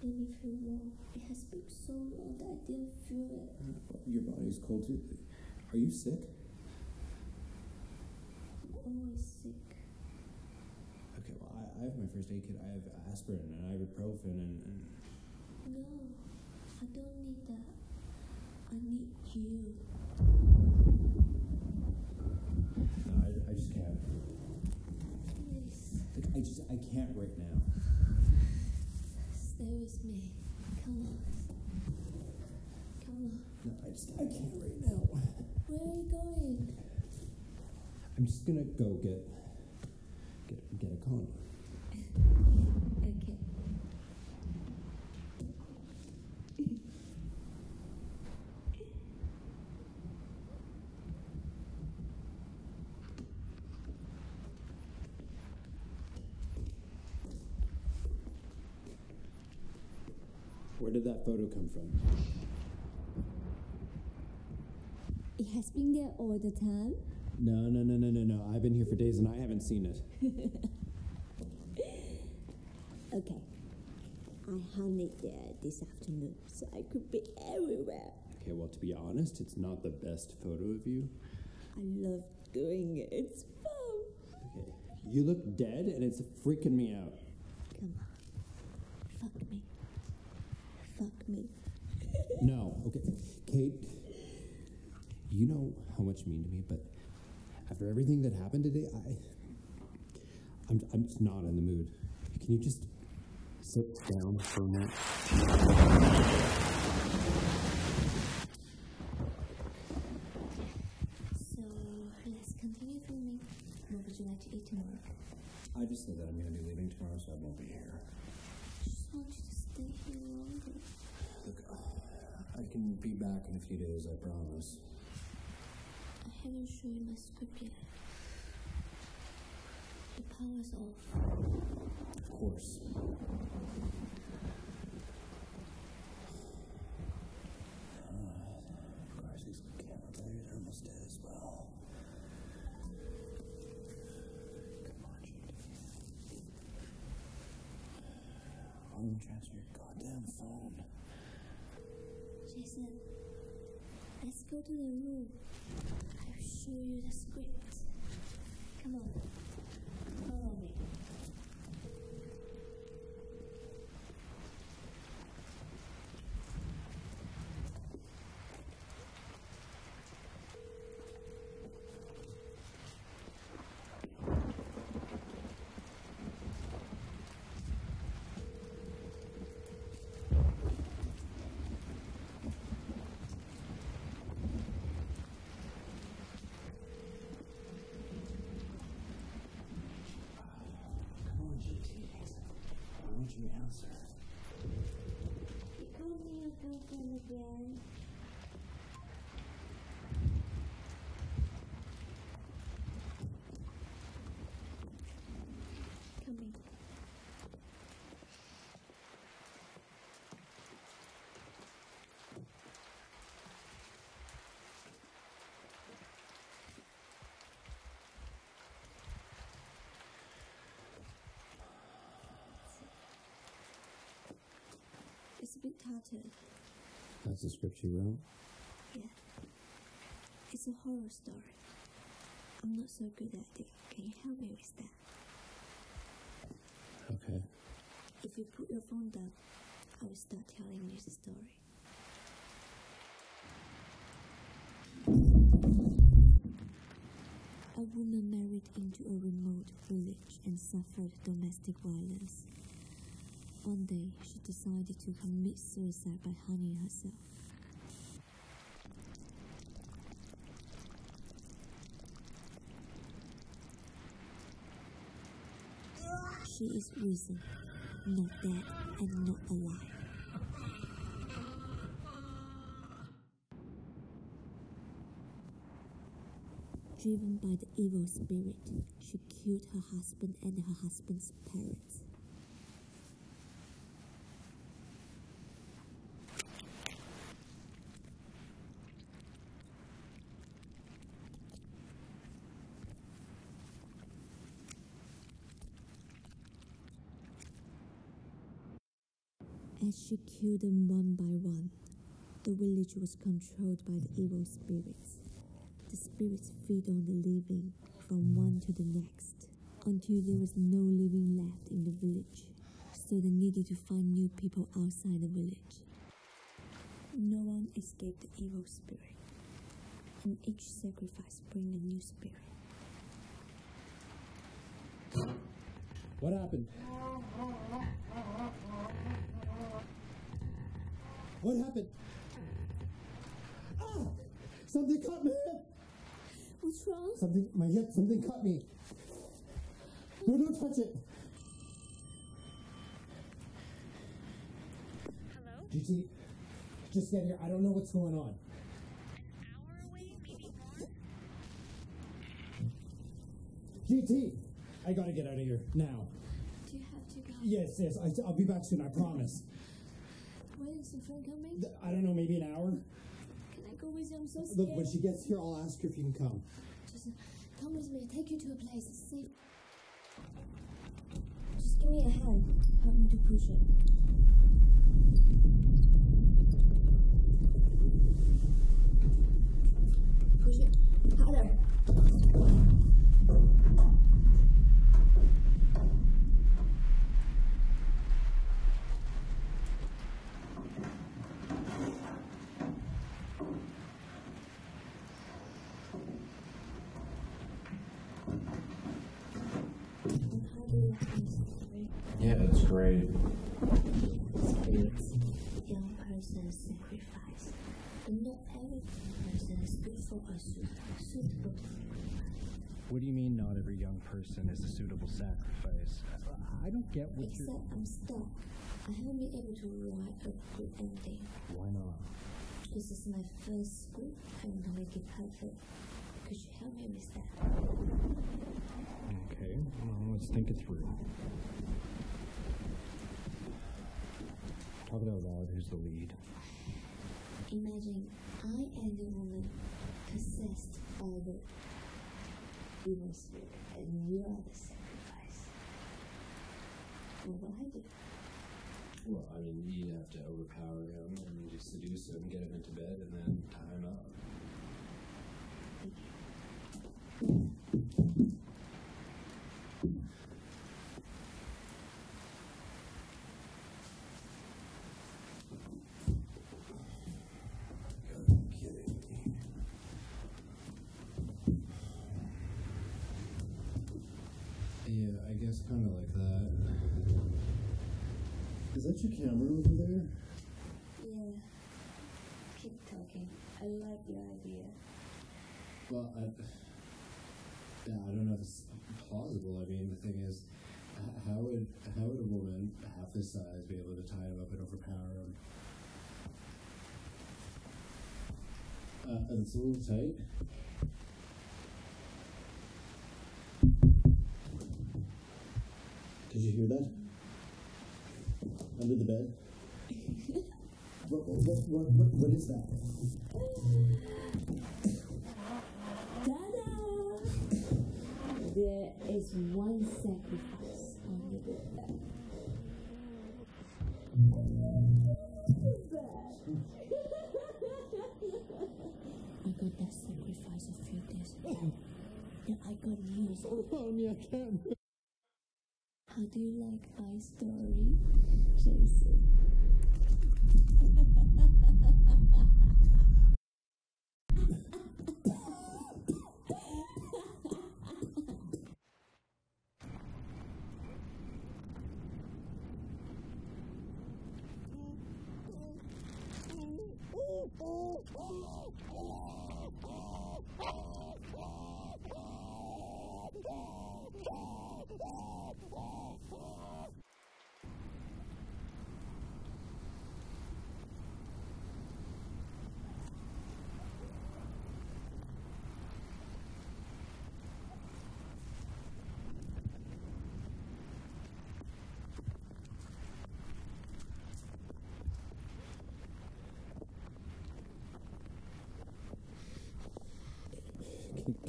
feel warm. It has been so long that I didn't feel it. Your body's cold too. Are you sick? I'm always sick. Okay. Well, I, I have my first aid kit. I have aspirin and ibuprofen and. and No, I don't need that. I need you. no, I, I just can't. Please, Like, I just I can't right now. stay with me. Come on. Come on. No, I just I can't right now. Where are you going? I'm just gonna go get get get a condom. Okay. Where did that photo come from? It has been there all the time. No, no, no, no, no, no. I've been here for days and I haven't seen it. Okay. I hung it there this afternoon, so I could be everywhere. Okay, well, to be honest, it's not the best photo of you. I love doing it. It's fun. Okay, you look dead and it's freaking me out. Come on. Fuck me. Fuck me. No, okay, Kate. You know how much you mean to me, but after everything that happened today, I, I'm, I'm just not in the mood. Can you just sit down for a minute? So let's continue filming. What would you like to eat tomorrow? I just said that I'm going to be leaving tomorrow, so I won't be here. Just want you to stay here longer. Look, I can be back in a few days, I promise. I haven't shown you my script yet. The power's off. Of course. Ah, of course, these camera players are almost dead as well. Don't you your goddamn phone? Jason, let's go to the room. I'll show you the script. Come on. Follow me. Come on, JT. Why don't you answer? You called me your girlfriend again. Come in. That's the script you wrote? Yeah. It's a horror story. I'm not so good at it. Can you help me with that? Okay. If you put your phone down, I will start telling you the story. A woman married into a remote village and suffered domestic violence. One day, she decided to commit suicide by hanging herself. She is risen, not dead and not alive. Driven by the evil spirit, she killed her husband and her husband's parents. As she killed them one by one, the village was controlled by the evil spirits. The spirits feed on the living from one to the next until there was no living left in the village. So they needed to find new people outside the village. No one escaped the evil spirit, and each sacrifice bring a new spirit. What happened? What happened? Ah! Something cut my hip! What's wrong? Something, my hip, something cut me. No, don't touch it. Hello? GT, just get here. I don't know what's going on. An hour away, maybe more? GT, I gotta get out of here now. Do you have to go? Yes, yes, I, I'll be back soon. I promise. Is the friend coming? I don't know, maybe an hour. Can I go with you? I'm so scared. Look, when she gets here, I'll ask her if you can come. Just come with me. I'll Take you to a place safe. Just give me a hand. Help me to push it. Push it harder. And how do you like this story? Yeah, it's great. Spirits, young person sacrifice. But not every person is good for a suitable sacrifice. What do you mean not every young person is a suitable sacrifice? I don't get what you're... Except I'm stuck. I haven't been able to write a good ending. Why not? This is my first script. I want to make it perfect. Could you help me with that? Okay, well, let's think it through. Talk it out loud. Who's the lead? Imagine I am the woman possessed by the evil spirit, and you are the sacrifice. What will I do? Well, I mean, you have to overpower him and you seduce him, get him into bed, and then tie him up kidding me. Yeah, I guess kind of like that. Is that your camera over there? Yeah. Keep talking. I like your idea. Well, I, yeah, I don't know if it's plausible. I mean, the thing is, how would how would a woman half his size be able to tie him up and overpower him? Uh, it's a little tight. Did you hear that? Under the bed. what, what, what, what, what, what is that? Ta-da! There is one sacrifice on the bed. I got that sacrifice a few days ago. And I got news. Oh, me, I can't. How do you like my story, Jason?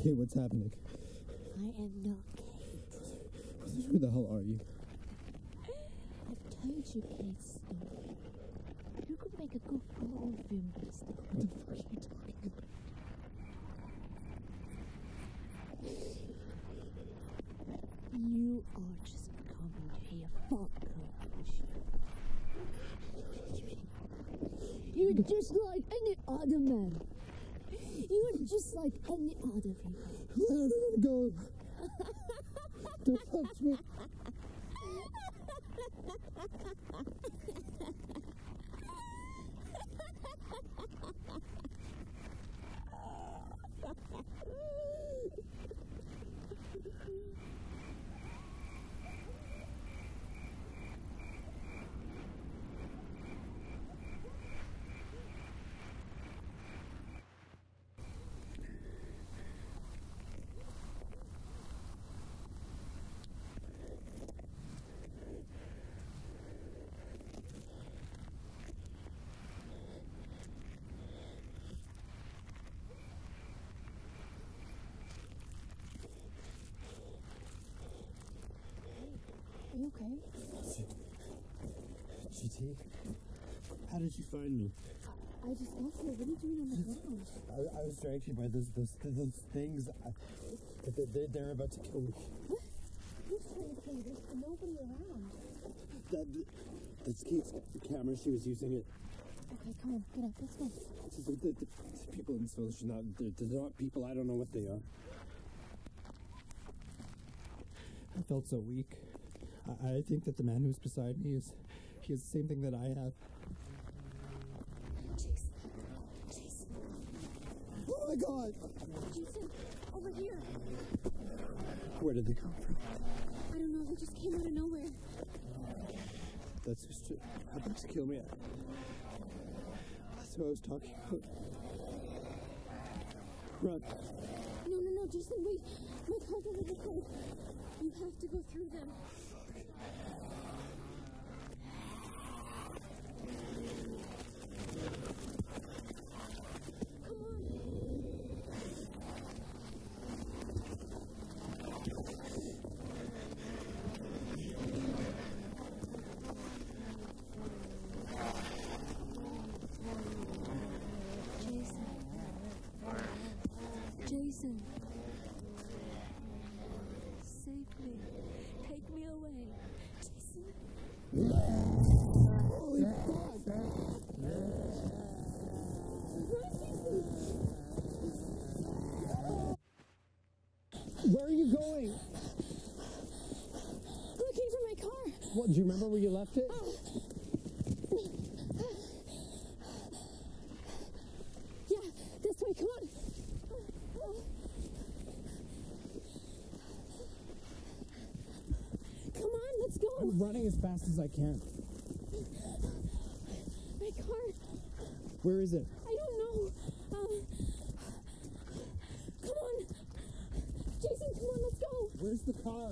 Kate, what's happening? I am not Kate. Who the hell are you? I've told you Kate's story. You could make a good horror film based on What the fuck are you talking about? You are just coming here fuck You're just like any other man. Just like any other people. Let her go. Don't touch me. Are you okay? GT, how did you find me? I just asked here. What are you doing on the ground? I, I was dragged here by those those, those things. I, they, they, they're about to kill me. What? Who's trying to kill you? There's nobody around. That, that's Kate's camera. She was using it. Okay, come on, get up. Let's go. The, the, the, the people in this village are not. They're, they're not people. I don't know what they are. I felt so weak. I, I think that the man who's beside me is. He has the same thing that I have. Jason. Jason. Oh my god! Jason, over here. Where did they come from? I don't know. They just came out of nowhere. That's just about to kill me. That's what I was talking about. Run. No, no, no, Jason, wait. My car's over the code. You have to go through them. Come on. Jason. Jason. Save me. Take me away. Jason. Holy fuck! Where are you going? Looking for my car. What, do you remember where you left it? Yeah, this way. Come on. Come on, let's go. I'm running as fast as I can. My car. Where is it? I don't know. Uh, come on. Jason, come on, let's go. Where's the car?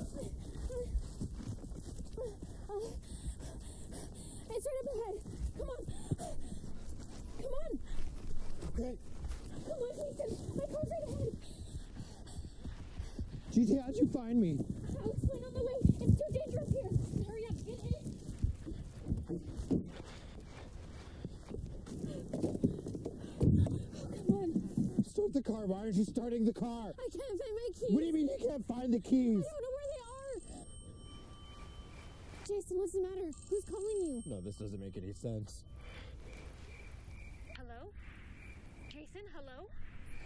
Uh, it's right up ahead. Come on. Come on. Okay. Come on, Jason. My car's right ahead. GT, how'd you find me? I'll on the way. It's too dangerous here. Hurry up. Get in. Come on. Start the car. Why aren't you starting the car? I can't find my keys. What do you mean you can't find the keys? I don't know where they are. Jason, what's the matter? Who's calling you? No, this doesn't make any sense. Hello? Jason, hello?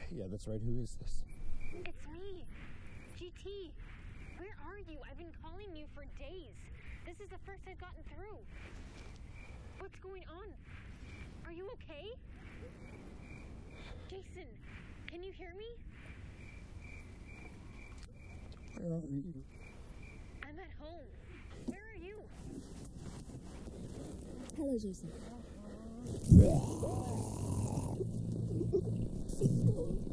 Yeah, that's right. Who is this? It's me. GT. Where are you? I've been calling you for days. This is the first I've gotten through. What's going on? Are you okay? Jason, can you hear me? Where are you? I'm at home. Where are you? Hello, Jason.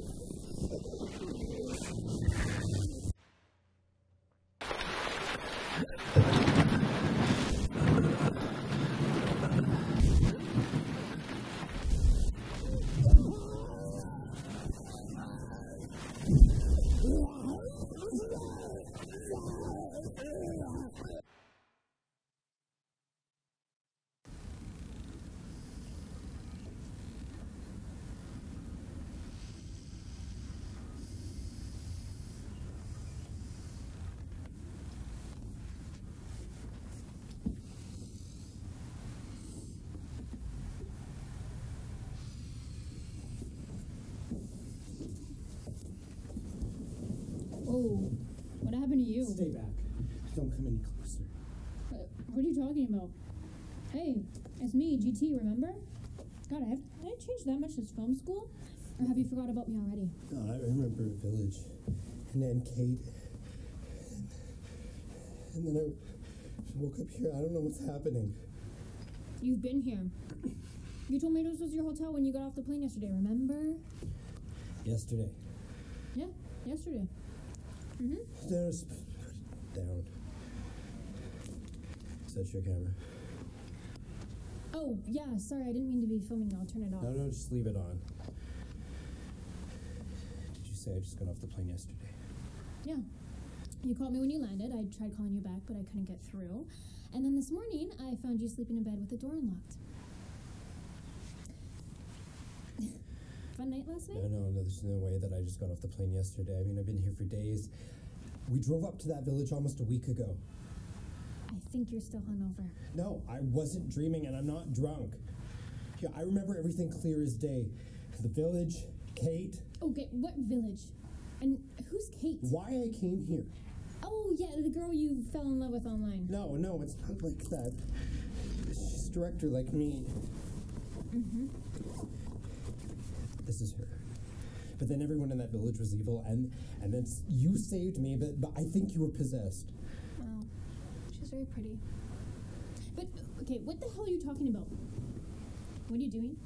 Whoa. What happened to you? Stay back. Don't come any closer. What, what are you talking about? Hey, it's me, GT, remember? God, I have I haven't changed that much since film school? Or have you forgot about me already? No, I remember Village. And then Kate. And then I woke up here. I don't know what's happening. You've been here. You told me this was your hotel when you got off the plane yesterday, remember? Yesterday. Yeah, yesterday. Mm-hmm. There's down. Is that your camera? Oh, yeah, sorry, I didn't mean to be filming. I'll turn it off. No, no, just leave it on. Did you say I just got off the plane yesterday? Yeah. You called me when you landed. I tried calling you back, but I couldn't get through. And then this morning, I found you sleeping in bed with the door unlocked. Fun night last night? No, no, no, there's no way that I just got off the plane yesterday. I mean, I've been here for days. We drove up to that village almost a week ago. I think you're still hungover. No, I wasn't dreaming and I'm not drunk. Yeah, I remember everything clear as day. The village, Kate, Okay, what village? And who's Kate? why I came here. Oh, yeah, the girl you fell in love with online. No, no, it's not like that. She's a director like me. Mm-hmm. This is her. But then everyone in that village was evil, and and then you saved me. But but I think you were possessed. Wow. She's very pretty. But, okay, what the hell are you talking about? What are you doing?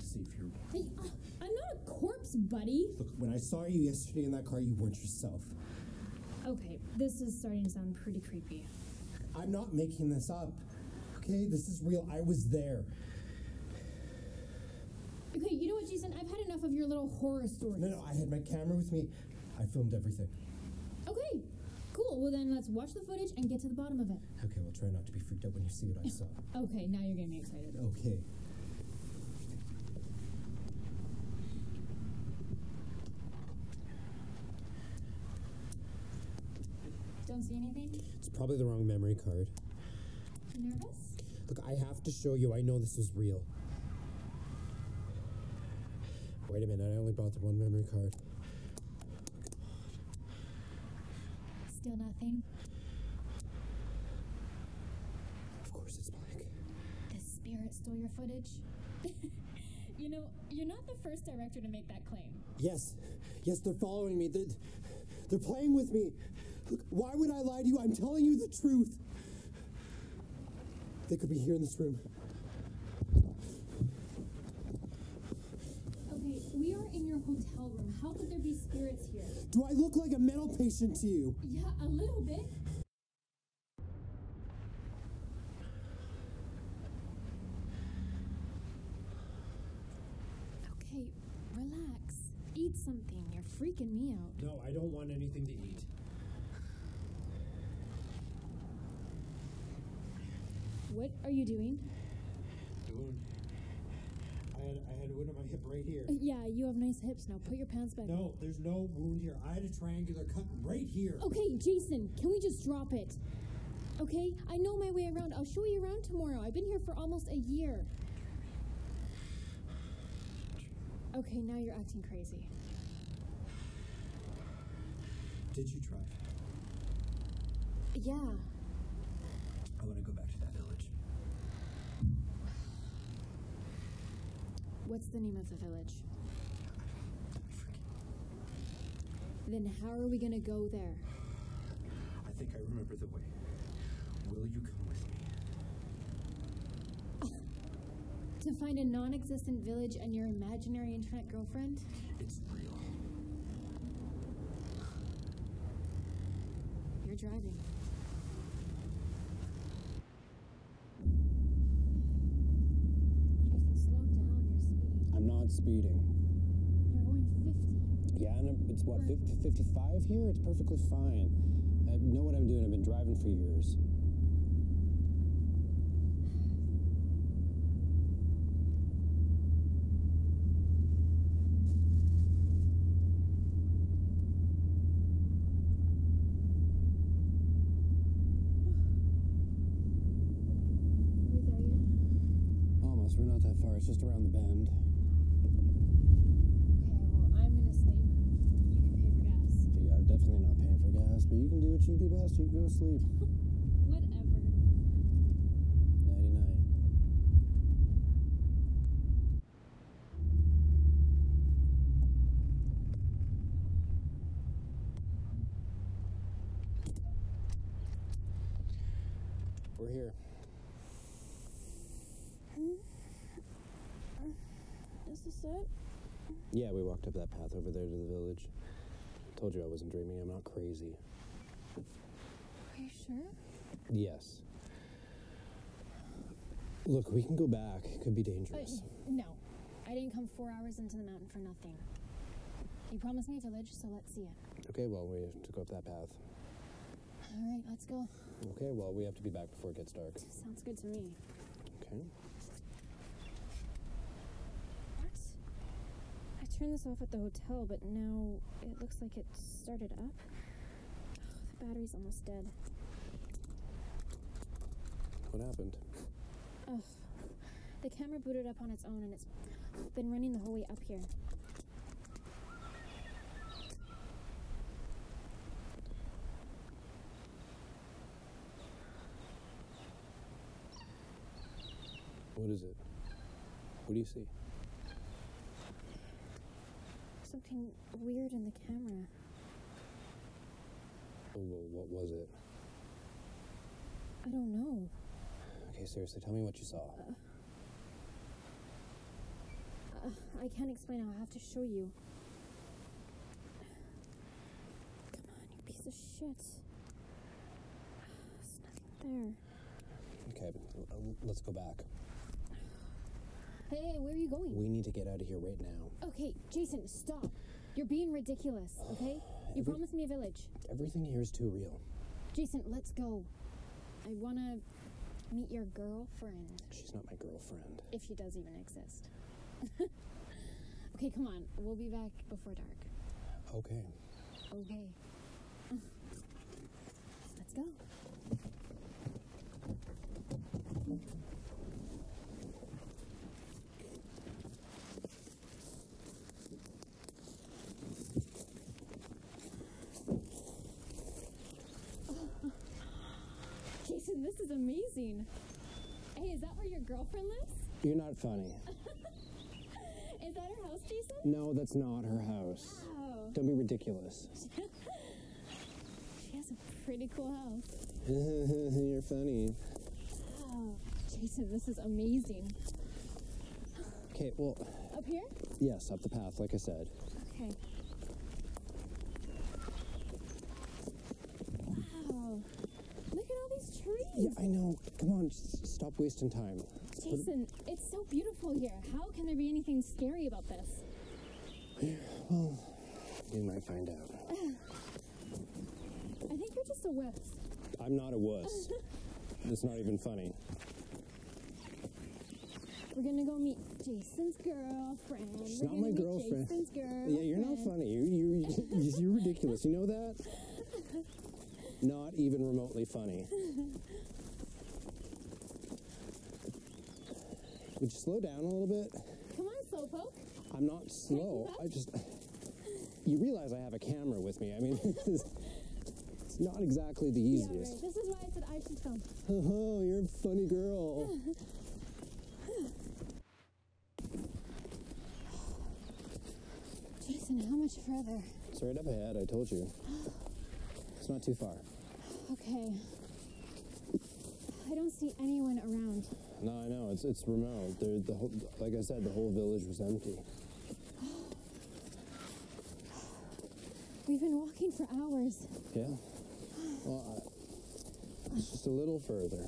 See if you're. Hey, uh, I'm not a corpse, buddy. Look, when I saw you yesterday in that car, you weren't yourself. Okay, this is starting to sound pretty creepy. I'm not making this up. Okay, this is real. I was there. Okay, you know what, Jason? I've had enough of your little horror stories. No, no, I had my camera with me. I filmed everything. Okay, cool. Well, then let's watch the footage and get to the bottom of it. Okay, well, try not to be freaked out when you see what I saw. Okay, now you're getting me excited. Okay. Don't see anything? It's probably the wrong memory card. Nervous? Look, I have to show you. I know this was real. Wait a minute, I only brought the one memory card. Still nothing. Of course it's blank. The spirit stole your footage? you know, you're not the first director to make that claim. Yes, yes, they're following me. They're, they're playing with me. Look, why would I lie to you? I'm telling you the truth. They could be here in this room. Okay, we are in your hotel room. How could there be spirits here? Do I look like a mental patient to you? Yeah, a little bit. Okay, relax. Eat something. You're freaking me out. No, I don't want anything to eat. What are you doing? I had, I had a wound on my hip right here. Yeah, you have nice hips now. Put your pants back. No, there's no wound here. I had a triangular cut right here. Okay, Jason, can we just drop it? Okay, I know my way around. I'll show you around tomorrow. I've been here for almost a year. Okay, now you're acting crazy. Did you try? Yeah. I want to go back to that village. What's the name of the village? Then how are we gonna go there? I think I remember the way. Will you come with me? To find a non existent village and your imaginary internet girlfriend? It's real. You're driving. Jason, slow down. You're speeding. I'm not speeding. You're going 50. Yeah, and it's what, 50, 55 here? It's perfectly fine. I know what I'm doing. I've been driving for years. Are we there yet? Almost. We're not that far. It's just around the bend. Okay, well, I'm gonna sleep. You can pay for gas. Yeah, definitely So you can do what you do best. You can go sleep. Whatever. Nighty night. We're here. Is this it? Yeah, we walked up that path over there to the village. Told you I wasn't dreaming. I'm not crazy. Are you sure? Yes. Look, we can go back. It could be dangerous. Uh, no. I didn't come four hours into the mountain for nothing. You promised me a village, so let's see it. Okay, well, we have to go up that path. All right, let's go. Okay, well, we have to be back before it gets dark. Sounds good to me. Okay. What? I turned this off at the hotel, but now it looks like it started up. Oh, the battery's almost dead. What happened? Ugh. The camera booted up on its own and it's been running the whole way up here. What is it? What do you see? Something weird in the camera. Oh, well, what was it? I don't know. Okay, seriously, tell me what you saw. Uh, I can't explain. I'll have to show you. Come on, you piece of shit. There's nothing there. Okay, l- let's go back. Hey, hey, where are you going? We need to get out of here right now. Okay, Jason, stop. You're being ridiculous, okay? You Every- promised me a village. Everything here is too real. Jason, let's go. I wanna meet your girlfriend, She's not my girlfriend. if she does even exist. okay, come on. We'll be back before dark. Okay. Okay. Let's go. This is amazing. Hey, is that where your girlfriend lives? You're not funny. Is that her house, Jason? No, that's not her house. Wow. Don't be ridiculous. She has a pretty cool house. You're funny. Oh, Jason, this is amazing. Okay, well, Up here? yes, up the path, like I said. Okay. Wow. Look at all these trees. Yeah, I know. Come on, stop wasting time. Jason, it's so beautiful here. How can there be anything scary about this? Well, you might find out. I think you're just a wuss. I'm not a wuss. It's not even funny. We're gonna go meet Jason's girlfriend. She's We're not my girlfriend. Jason's girlfriend. Yeah, you're not funny. You, you, you're ridiculous. You know that? Not even remotely funny. Would you slow down a little bit? Come on, Slowpoke. I'm not slow. I just. You realize I have a camera with me. I mean, it's not exactly the Yeah, right. easiest. This is why I said I should film. Oh, uh-huh, you're a funny girl. Jason, how much further? It's right up ahead. I told you. It's not too far. Okay. I don't see anyone around. No, I know. It's it's remote. The whole, like I said, the whole village was empty. We've been walking for hours. Yeah. Well, I, it's just a little further.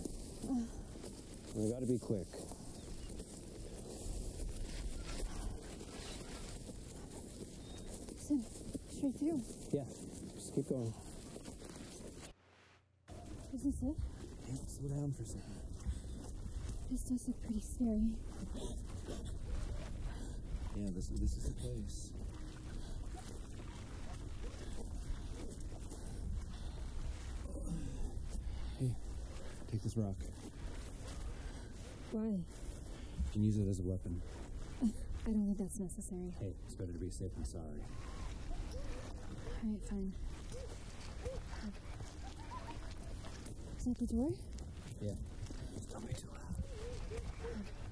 We got to be quick. Jason, straight through. Yeah. Just keep going. Is this it? Yeah, slow down for a second. This does look pretty scary. Yeah, this this is the place. Hey, take this rock. Why? You can use it as a weapon. I don't think that's necessary. Hey, it's better to be safe than sorry. Alright, fine. Is that the door? Yeah. Don't be too loud.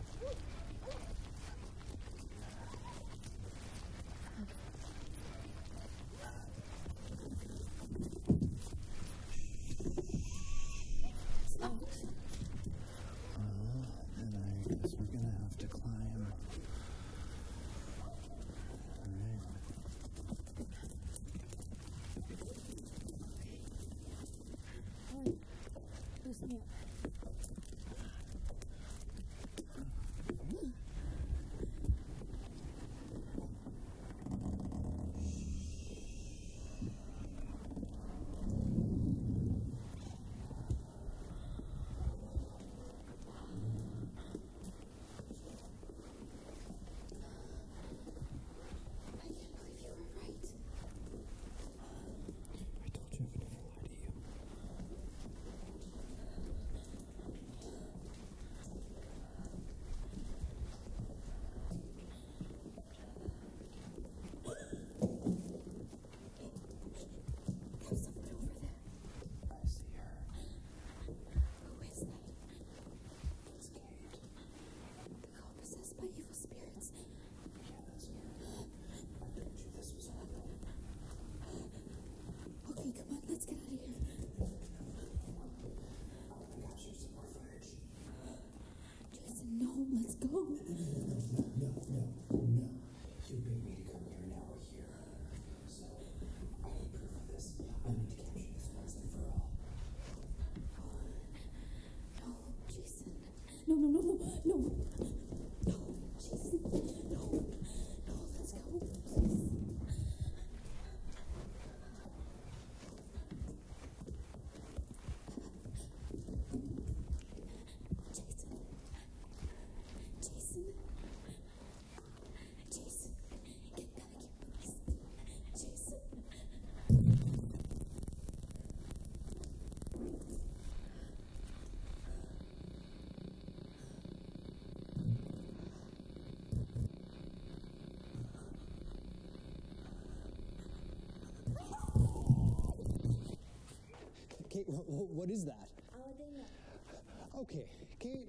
Kate, wh- wh- what is that? Our. Okay, Kate,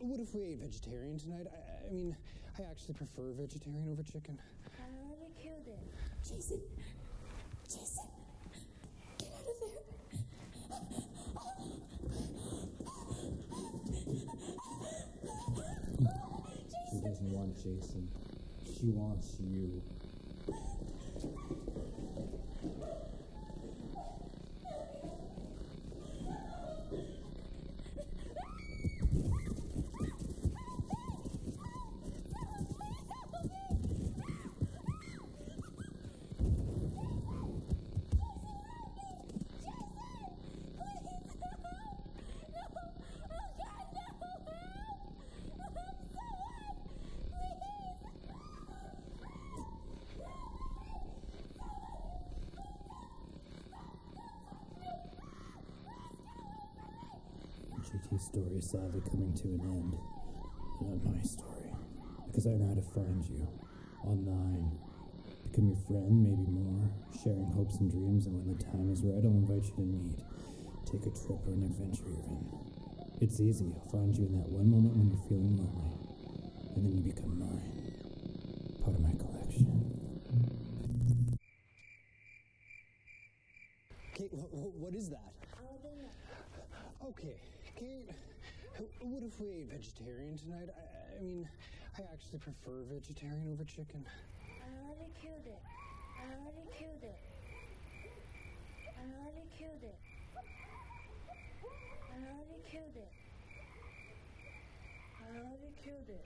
what if we ate vegetarian tonight? I, I mean, I actually prefer vegetarian over chicken. I already killed it. Jason. Jason. Get out of there. She doesn't want Jason. She wants you. GT's story is sadly coming to an end. Not my story. Because I know how to find you. Online. Become your friend, maybe more. Sharing hopes and dreams, and when the time is right, I'll invite you to meet. Take a trip or an adventure even. It's easy. I'll find you in that one moment when you're feeling lonely. And then you become mine. Part of my collection. Kate, wh- wh- what is that? Our dinner. Okay, Kate, what if we ate I, I mean, I actually prefer vegetarian over chicken. I already killed it. I already killed it. I already killed it. I already killed it. I already killed it.